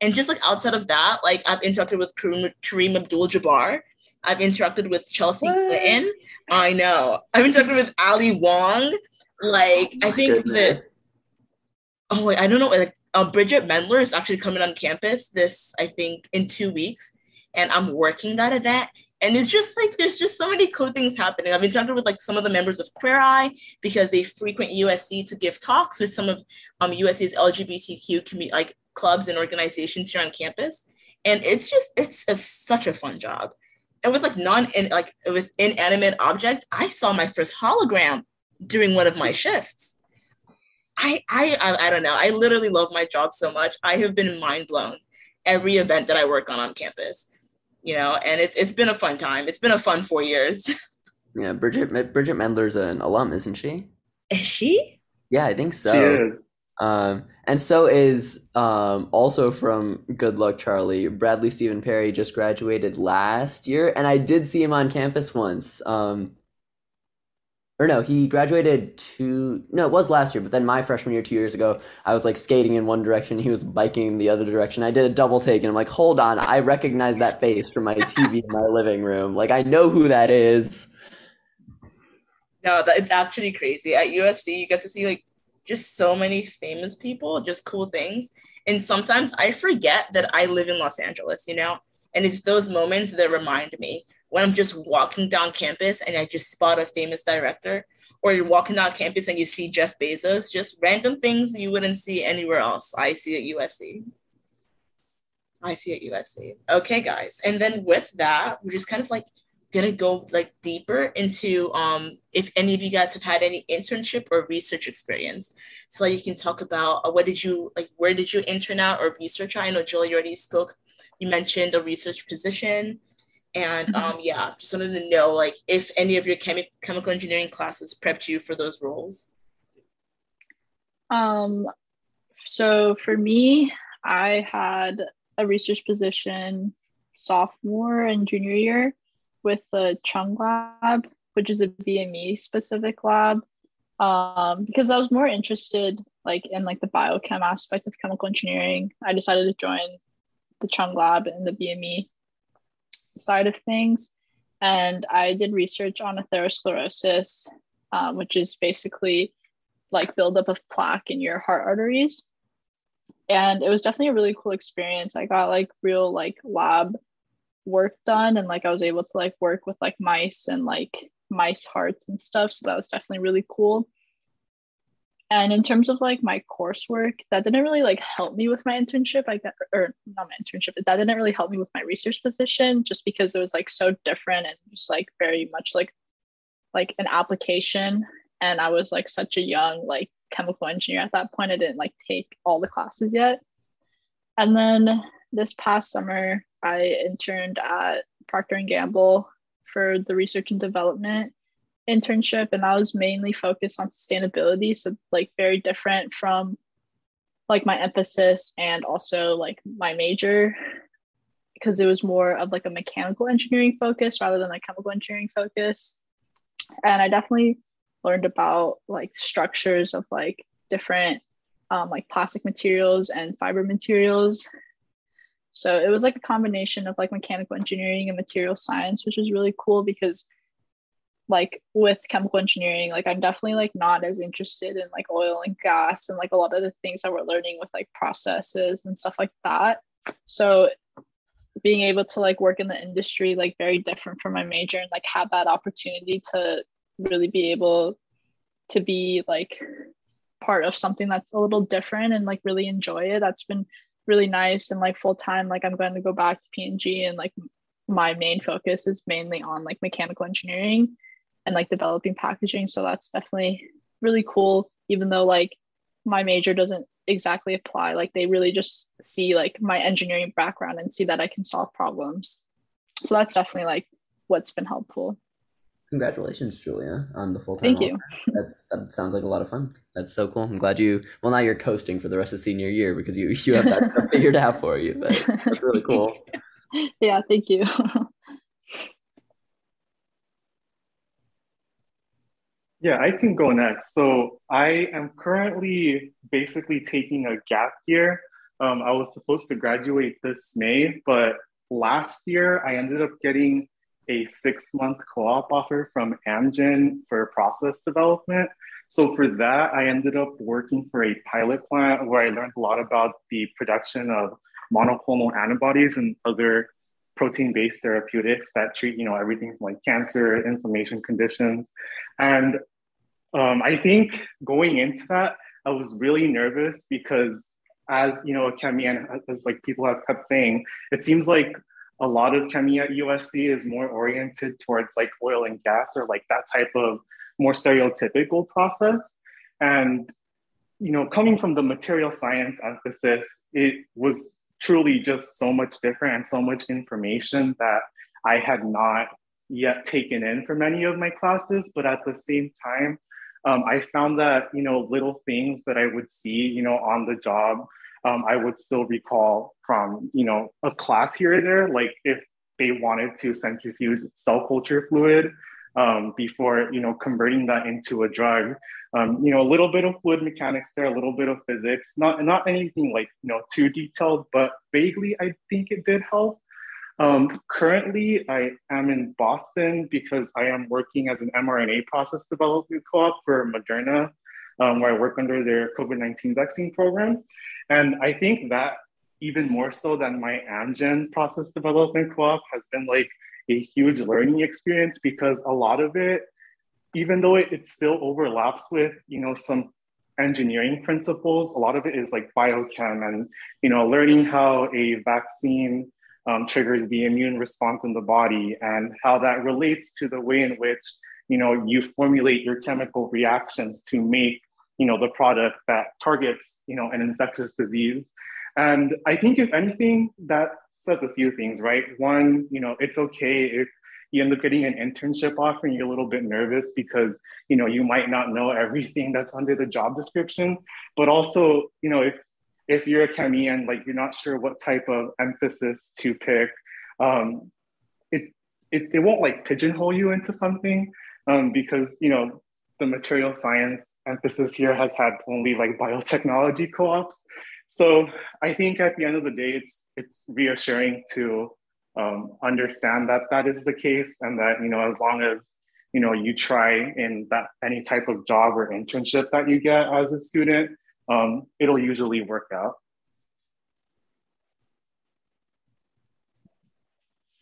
[SPEAKER 5] And just like outside of that, like I've interacted with Kareem, Kareem Abdul-Jabbar. I've interacted with Chelsea what? Clinton. I know. I've interacted with Ali Wong. Like I think that. Oh wait, I don't know. Like uh, Bridgit Mendler is actually coming on campus this, I think, in two weeks, and I'm working that event and it's just like there's just so many cool things happening. I've been talking with like some of the members of Queer Eye because they frequent USC to give talks with some of um, USC's LGBTQ community like clubs and organizations here on campus, and it's just it's a, such a fun job. And with like non in like with inanimate objects, I saw my first hologram during one of my shifts. I, I I I don't know. I literally love my job so much. I have been mind blown every event that I work on on campus you know, and it's it's been a fun time. It's been a fun four years.
[SPEAKER 6] yeah, Bridget Bridgit Mendler's an alum, isn't she?
[SPEAKER 5] Is she?
[SPEAKER 6] Yeah, I think so.
[SPEAKER 8] She is.
[SPEAKER 6] Um, and so is um, also from Good Luck Charlie. Bradley Steven Perry just graduated last year, and I did see him on campus once. Um, or no, he graduated two. No, it was last year. But then my freshman year, two years ago, I was like skating in one direction, he was biking in the other direction. I did a double take, and I'm like, hold on, I recognize that face from my TV in my living room. Like I know who that is.
[SPEAKER 5] No, that it's actually crazy. At USC, you get to see like just so many famous people, just cool things. And sometimes I forget that I live in Los Angeles, you know? And it's those moments that remind me when I'm just walking down campus and I just spot a famous director, or you're walking down campus and you see Jeff Bezos, just random things you wouldn't see anywhere else. I see at USC. I see at USC. Okay, guys. And then with that, we're just kind of like gonna go like deeper into um if any of you guys have had any internship or research experience. So you can talk about uh, what did you like where did you intern out or research I know Julie already spoke. You mentioned a research position. And mm-hmm. um, yeah, just wanted to know like if any of your chemi- chemical engineering classes prepped you for those roles.
[SPEAKER 7] Um, so for me, I had a research position sophomore and junior year with the Chung Lab, which is a BME specific lab. Um, because I was more interested like in like the biochem aspect of chemical engineering. I decided to join the Chung Lab and the BME side of things. And I did research on atherosclerosis, um, which is basically like buildup of plaque in your heart arteries. And it was definitely a really cool experience. I got like real like lab work done and like I was able to like work with like mice and like mice hearts and stuff. So that was definitely really cool. And in terms of like my coursework, that didn't really like help me with my internship. I got, or not my internship, that didn't really help me with my research position just because it was like so different and just like very much like like an application and I was like such a young like chemical engineer at that point. I didn't like take all the classes yet. And then this past summer, I interned at Procter and Gamble for the research and development internship, and I was mainly focused on sustainability. So like very different from like my emphasis and also like my major because it was more of like a mechanical engineering focus rather than a chemical engineering focus and i definitely learned about like structures of like different um, like plastic materials and fiber materials so it was like a combination of like mechanical engineering and material science which was really cool because like with chemical engineering like i'm definitely like not as interested in like oil and gas and like a lot of the things that we're learning with like processes and stuff like that. So being able to like work in the industry like very different from my major and like have that opportunity to really be able to be like part of something that's a little different and like really enjoy it that's been really nice and like full time like i'm going to go back to P&G and like my main focus is mainly on like mechanical engineering and like developing packaging. So that's definitely really cool even though like my major doesn't exactly apply. Like they really just see like my engineering background and see that i can solve problems. So that's definitely like what's been helpful.
[SPEAKER 6] Congratulations julia on the full-time
[SPEAKER 7] thank you.
[SPEAKER 6] that's that sounds like a lot of fun. That's so cool. I'm glad you well now you're coasting for the rest of senior year because you you have that stuff figured out for you but that's really cool.
[SPEAKER 7] Yeah thank you
[SPEAKER 8] Yeah, I can go next. So I am currently basically taking a gap year. Um, I was supposed to graduate this May, but last year I ended up getting a six month co op offer from Amgen for process development. So for that, I ended up working for a pilot plant where I learned a lot about the production of monoclonal antibodies and other protein-based therapeutics that treat, you know, everything from like cancer, inflammation conditions. And um, I think going into that, I was really nervous because as you know, ChemE and as like people have kept saying, it seems like a lot of ChemE at USC is more oriented towards like oil and gas or like that type of more stereotypical process. And you know, coming from the material science emphasis, it was truly just so much different and so much information that I had not yet taken in for many of my classes. But at the same time, um, I found that, you know, little things that I would see, you know, on the job, um, I would still recall from, you know, a class here or there, like if they wanted to centrifuge cell culture fluid um, before, you know, converting that into a drug. Um, you know, a little bit of fluid mechanics there, a little bit of physics, not, not anything like, you know, too detailed, but vaguely, I think it did help. Um, currently, I am in Boston because I am working as an mRNA process development co-op for Moderna, um, where I work under their COVID-19 vaccine program. And I think that even more so than my Amgen process development co-op has been like a huge learning experience because a lot of it, even though it, it still overlaps with, you know, some engineering principles, a lot of it is like biochem and, you know, learning how a vaccine um, triggers the immune response in the body and how that relates to the way in which you know you formulate your chemical reactions to make you know the product that targets you know an infectious disease. And i think if anything that says a few things right? One you know it's okay if you end up getting an internship offer and you're a little bit nervous because you know you might not know everything that's under the job description. But also you know if if you're a ChemE and like you're not sure what type of emphasis to pick, um, it, it it won't like pigeonhole you into something um, because you know the material science emphasis here has had only like biotechnology co-ops. So I think at the end of the day, it's it's reassuring to um, understand that that is the case, and that you know as long as you know you try in that any type of job or internship that you get as a student, um, it'll usually work out.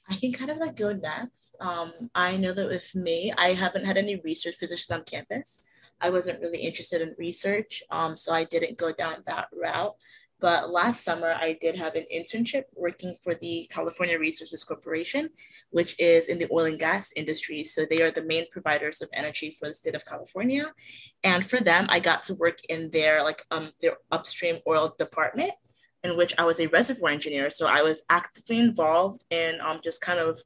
[SPEAKER 5] I can kind of like go next. Um, I know that with me, I haven't had any research positions on campus. I wasn't really interested in research, um, so I didn't go down that route. But last summer, I did have an internship working for the California Resources Corporation, which is in the oil and gas industry. So they are the main providers of energy for the state of California. And for them, I got to work in their like um their upstream oil department, in which I was a reservoir engineer. So I was actively involved in um just kind of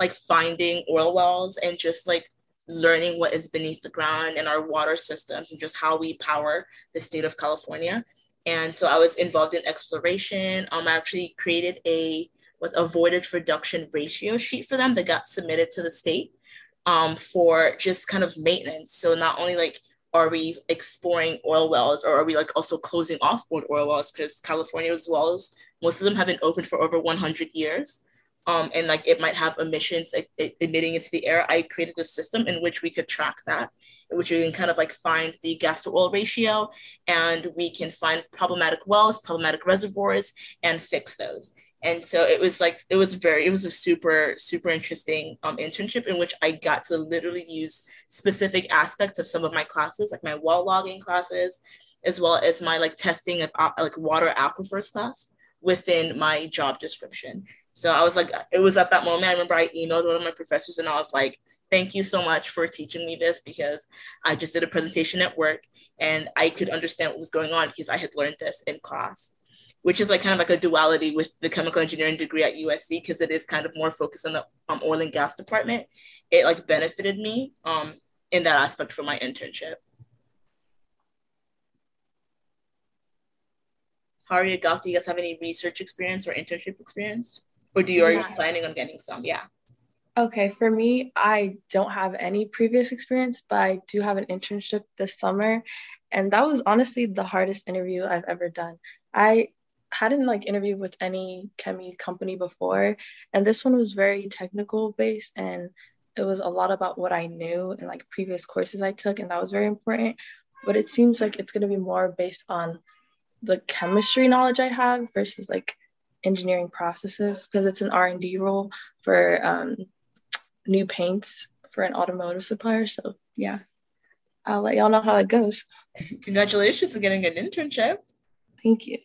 [SPEAKER 5] like finding oil wells and just like learning what is beneath the ground and our water systems and just how we power the state of California. And so I was involved in exploration. Um, I actually created a what a voidage reduction ratio sheet for them that got submitted to the state um, for just kind of maintenance. So not only like are we exploring oil wells or are we like also closing off oil wells because California's wells, most of them have been open for over 100 years. Um, and like it might have emissions emitting into the air. I created a system in which we could track that in which we can kind of like find the gas to oil ratio and we can find problematic wells, problematic reservoirs, and fix those. And so it was like, it was very, it was a super, super interesting um, internship in which I got to literally use specific aspects of some of my classes, like my well logging classes, as well as my like testing of uh, like water aquifers class within my job description. So I was like, it was at that moment. I remember I emailed one of my professors and I was like, thank you so much for teaching me this because I just did a presentation at work and I could understand what was going on because I had learned this in class, which is like kind of like a duality with the chemical engineering degree at USC because it is kind of more focused on the um, oil and gas department. It like benefited me um, in that aspect for my internship. Hari Agok, do you guys have any research experience or internship experience? Or do you, are you planning on getting some? Yeah.
[SPEAKER 9] Okay, for me, I don't have any previous experience, but I do have an internship this summer. And that was honestly the hardest interview I've ever done. I hadn't like interviewed with any ChemE company before, and this one was very technical based and it was a lot about what I knew and like previous courses I took, and that was very important. But it seems like it's gonna be more based on the chemistry knowledge I have versus like engineering processes because it's an R&D role for um, new paints for an automotive supplier. So yeah, I'll let y'all know how it goes.
[SPEAKER 5] Congratulations on getting an internship.
[SPEAKER 9] Thank you.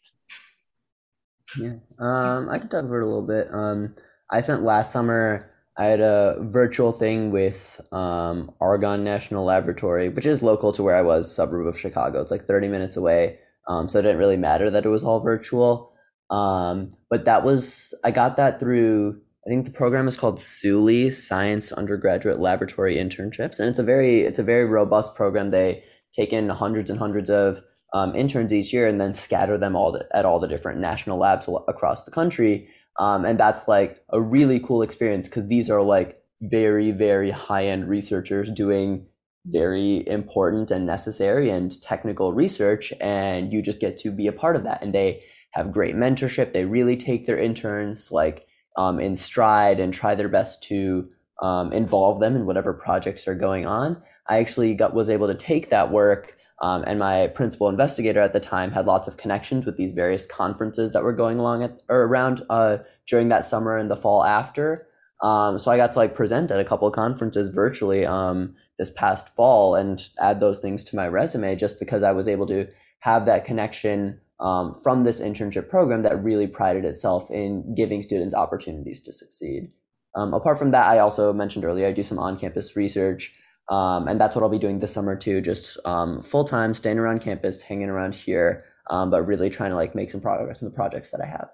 [SPEAKER 6] Yeah, um, I can talk about it a little bit. Um, I spent last summer. I had a virtual thing with um, Argonne National Laboratory, which is local to where I was, suburb of Chicago. It's like 30 minutes away. Um, so it didn't really matter that it was all virtual. Um, but that was I got that through I think the program is called SULI Science Undergraduate Laboratory Internships, and it's a very it's a very robust program. They take in hundreds and hundreds of um, interns each year and then scatter them all the, at all the different national labs across the country. Um, and that's like a really cool experience because these are like very very high end researchers doing very important and necessary and technical research, and you just get to be a part of that. And they have great mentorship. They really take their interns like um, in stride and try their best to um, involve them in whatever projects are going on. I actually got was able to take that work, um, and my principal investigator at the time had lots of connections with these various conferences that were going along at or around uh, during that summer and the fall after. Um, so I got to like present at a couple of conferences virtually um, this past fall and add those things to my resume just because I was able to have that connection um, from this internship program that really prided itself in giving students opportunities to succeed. Um, apart from that, I also mentioned earlier, I do some on campus research, um, and that's what I'll be doing this summer too, just um, full time, staying around campus, hanging around here, um, but really trying to like make some progress in the projects that I have.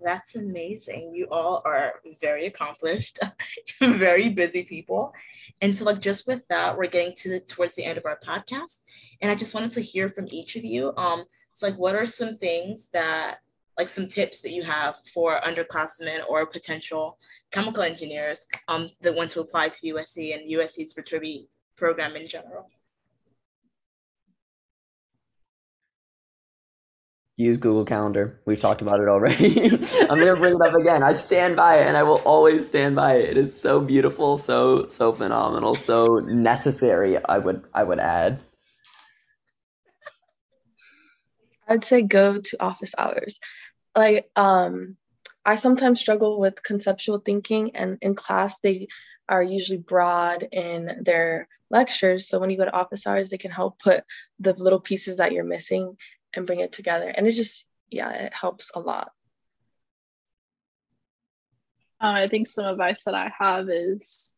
[SPEAKER 5] That's amazing. You all are very accomplished, very busy people. And so, like, just with that, we're getting to the, towards the end of our podcast. And I just wanted to hear from each of you. Um, it's like, what are some things that, like, some tips that you have for underclassmen or potential chemical engineers um, that want to apply to USC and USC's Viterbi program in general?
[SPEAKER 6] Use Google Calendar. We've talked about it already. I'm gonna bring it up again. I stand by it, and I will always stand by it. It is so beautiful, so so phenomenal, so necessary. I would I would add.
[SPEAKER 9] I'd say go to office hours. Like um, I sometimes struggle with conceptual thinking, and in class they are usually broad in their lectures. So when you go to office hours, they can help put the little pieces that you're missing and bring it together. And it just, yeah, it helps a lot.
[SPEAKER 7] Um, I think some advice that I have is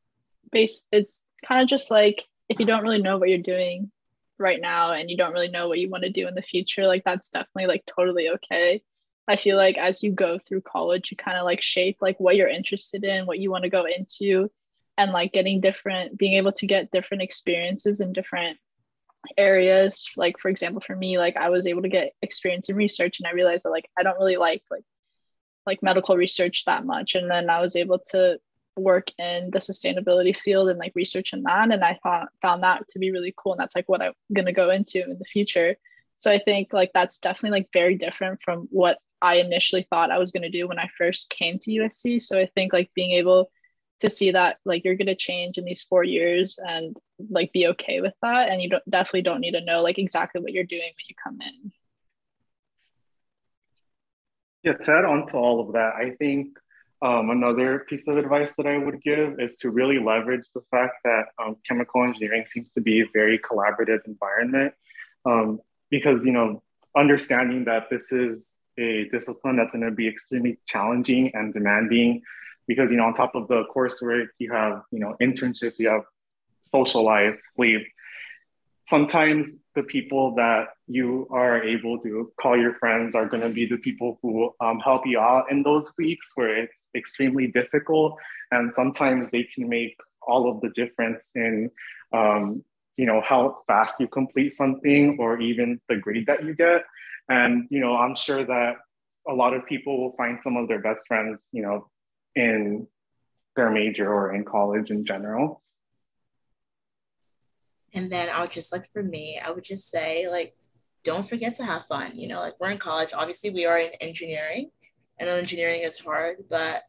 [SPEAKER 7] based, it's kind of just like if you don't really know what you're doing right now and you don't really know what you want to do in the future, like that's definitely like totally okay. I feel like as you go through college, you kind of like shape like what you're interested in, what you want to go into, and like getting different, being able to get different experiences and different areas. Like for example, for me, like I was able to get experience in research, and I realized that like I don't really like like like medical research that much, and then I was able to work in the sustainability field and like research in that, and I thought found that to be really cool, and that's like what I'm gonna go into in the future. So I think like that's definitely like very different from what I initially thought I was going to do when I first came to USC. So I think like being able to see that like you're going to change in these four years and like be okay with that and you don't definitely don't need to know like exactly what you're doing when you come in.
[SPEAKER 8] Yeah to add on to all of that i think um, another piece of advice that i would give is to really leverage the fact that um, chemical engineering seems to be a very collaborative environment um, because you know understanding that this is a discipline that's going to be extremely challenging and demanding because you know on top of the coursework you have you know internships you have social life sleep. Sometimes the people that you are able to call your friends are going to be the people who um, help you out in those weeks where it's extremely difficult and sometimes they can make all of the difference in um, you know how fast you complete something or even the grade that you get. And you know i'm sure that a lot of people will find some of their best friends you know in their major or in college in general.
[SPEAKER 5] And then i would just like for me i would just say like don't forget to have fun you know like we're in college. Obviously we are in engineering and engineering is hard but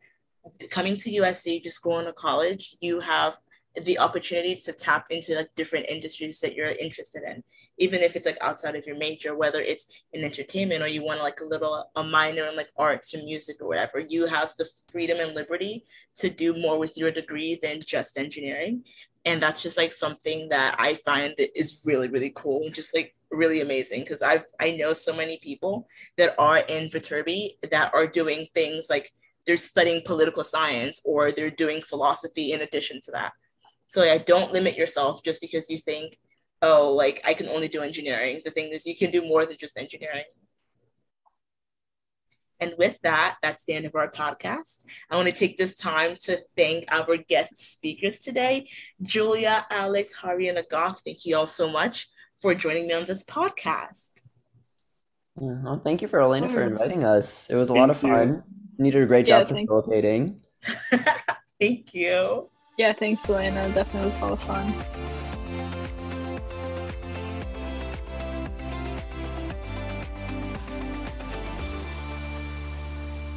[SPEAKER 5] coming to usc just going to college you have the opportunity to tap into like different industries that you're interested in even if it's like outside of your major whether it's in entertainment or you want like a little a minor in like arts or music or whatever you have the freedom and liberty to do more with your degree than just engineering. And that's just like something that i find that is really really cool and just like really amazing because i i know so many people that are in viterbi that are doing things like they're studying political science or they're doing philosophy in addition to that so yeah, don't limit yourself just because you think, oh, like I can only do engineering. The thing is, you can do more than just engineering. And with that, that's the end of our podcast. I want to take this time to thank our guest speakers today, Julia, Alex, Hari, and Agok. Thank you all so much for joining me on this podcast.
[SPEAKER 6] Yeah, well, thank you for Elena for inviting us. It was a thank lot of fun. You. you did a great job facilitating.
[SPEAKER 5] thank you.
[SPEAKER 7] Yeah, thanks, Elena. Definitely was a lot of fun.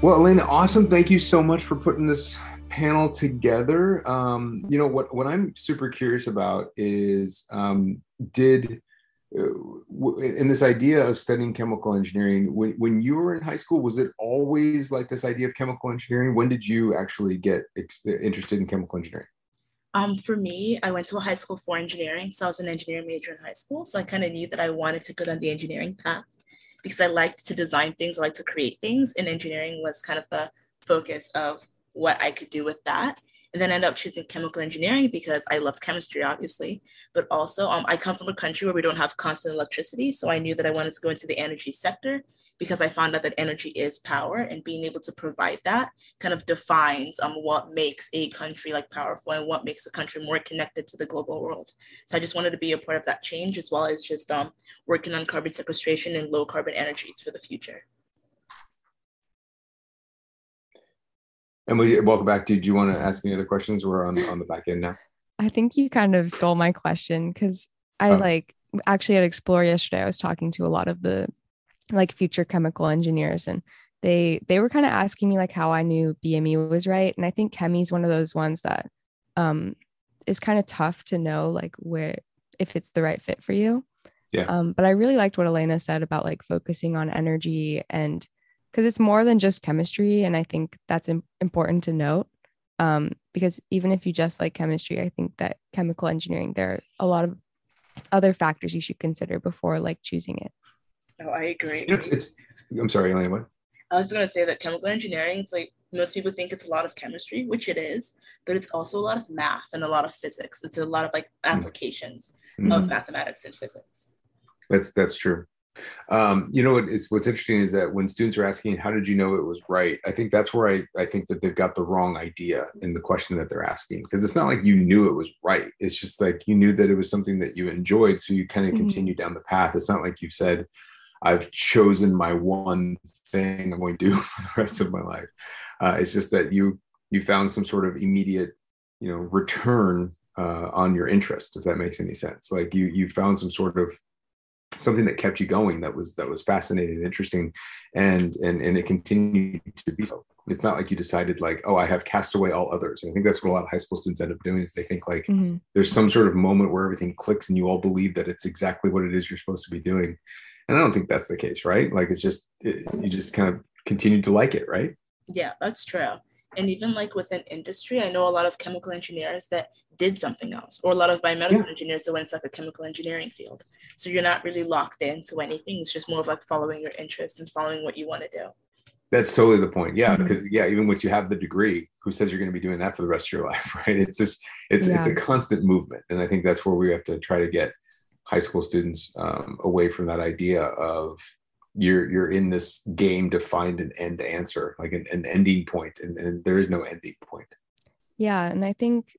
[SPEAKER 3] Well, Elena, awesome. Thank you so much for putting this panel together. Um, you know what? What I'm super curious about is um, did in this idea of studying chemical engineering when, when you were in high school was it always like this idea of chemical engineering when did you actually get ex- interested in chemical engineering
[SPEAKER 5] um, for me, I went to a high school for engineering. So I was an engineering major in high school. So I kind of knew that I wanted to go down the engineering path because I liked to design things, I like to create things. And engineering was kind of the focus of what I could do with that and then end up choosing chemical engineering because I love chemistry, obviously, but also um, I come from a country where we don't have constant electricity. So I knew that I wanted to go into the energy sector because I found out that energy is power and being able to provide that kind of defines um, what makes a country like powerful and what makes a country more connected to the global world. So I just wanted to be a part of that change as well as just um, working on carbon sequestration and low carbon energies for the future.
[SPEAKER 3] Emily, welcome back. Do you want to ask any other questions? We're on, on the back end now.
[SPEAKER 4] I think you kind of stole my question because I oh. like actually at Explore yesterday, I was talking to a lot of the like future chemical engineers and they they were kind of asking me like how I knew BME was right. And I think ChemE is one of those ones that um is kind of tough to know like where if it's the right fit for you.
[SPEAKER 3] Yeah.
[SPEAKER 4] Um, but I really liked what Elena said about like focusing on energy and because it's more than just chemistry and i think that's Im- important to note um, because even if you just like chemistry i think that chemical engineering there are a lot of other factors you should consider before like choosing it
[SPEAKER 5] Oh, I agree.
[SPEAKER 3] It's, it's I'm sorry, Elena, what?
[SPEAKER 5] I was going to say that chemical engineering, it's like most people think it's a lot of chemistry, which it is, but it's also a lot of math and a lot of physics. It's a lot of like mm. applications mm-hmm. of mathematics and physics.
[SPEAKER 3] That's that's true. Um, you know what is what's interesting is that when students are asking how did you know it was right? I think that's where i, I think that they've got the wrong idea in the question that they're asking because it's not like you knew it was right. It's just like you knew that it was something that you enjoyed so you kind of mm-hmm. continue down the path. It's not like you've said i've chosen my one thing i'm going to do for the rest of my life. Uh, it's just that you you found some sort of immediate you know return uh, on your interest if that makes any sense. Like you you found some sort of something that kept you going that was that was fascinating and interesting. And and and it continued to be so. It's not like you decided like oh i have cast away all others. And i think that's what a lot of high school students end up doing is they think like mm-hmm. there's some sort of moment where everything clicks and you all believe that it's exactly what it is you're supposed to be doing. And i don't think that's the case right? Like it's just it, you just kind of continue to like it right?
[SPEAKER 5] Yeah that's true and even like within industry, I know a lot of chemical engineers that did something else, or a lot of biomedical yeah. engineers that went into like a chemical engineering field. So you're not really locked into anything. It's just more of like following your interests and following what you want to do.
[SPEAKER 3] That's totally the point. Yeah, mm-hmm. because yeah, even once you have the degree, who says you're going to be doing that for the rest of your life, right? It's just it's yeah. it's a constant movement, and I think that's where we have to try to get high school students um, away from that idea of you're you're in this game to find an end answer like an, an ending point and, and there is no ending point.
[SPEAKER 4] Yeah and i think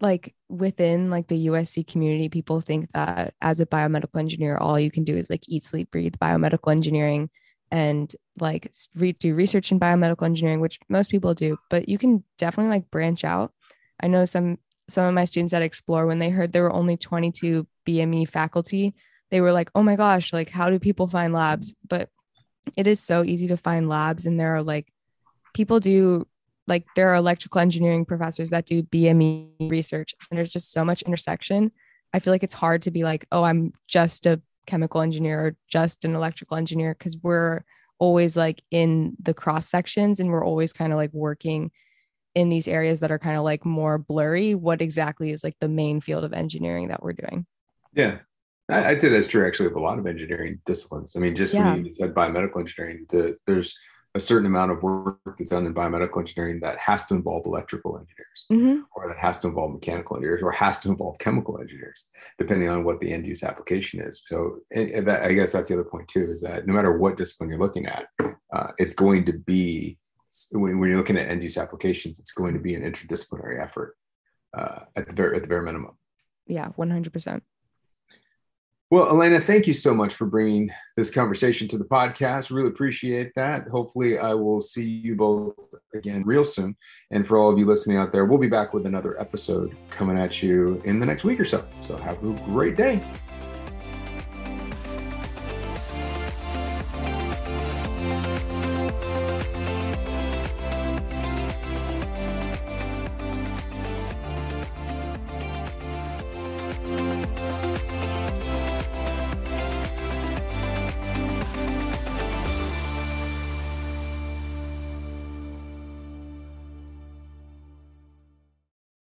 [SPEAKER 4] like within like the usc community people think that as a biomedical engineer all you can do is like eat sleep breathe biomedical engineering and like re- do research in biomedical engineering which most people do but you can definitely like branch out. I know some some of my students at explore when they heard there were only 22 bme faculty they were like, oh my gosh, like, how do people find labs? But it is so easy to find labs. And there are like, people do, like, there are electrical engineering professors that do BME research. And there's just so much intersection. I feel like it's hard to be like, oh, I'm just a chemical engineer or just an electrical engineer because we're always like in the cross sections and we're always kind of like working in these areas that are kind of like more blurry what exactly is like the main field of engineering that we're doing
[SPEAKER 3] yeah I'd say that's true actually of a lot of engineering disciplines. I mean, just yeah. when you said biomedical engineering, the, there's a certain amount of work that's done in biomedical engineering that has to involve electrical engineers, mm-hmm. or that has to involve mechanical engineers, or has to involve chemical engineers, depending on what the end use application is. So, that, I guess that's the other point too, is that no matter what discipline you're looking at, uh, it's going to be when, when, you're looking at end use applications, it's going to be an interdisciplinary effort uh, at the very at the bare minimum.
[SPEAKER 4] Yeah, one hundred percent.
[SPEAKER 3] Well, Elena, thank you so much for bringing this conversation to the podcast. Really appreciate that. Hopefully, I will see you both again real soon. And for all of you listening out there, we'll be back with another episode coming at you in the next week or so. So, have a great day.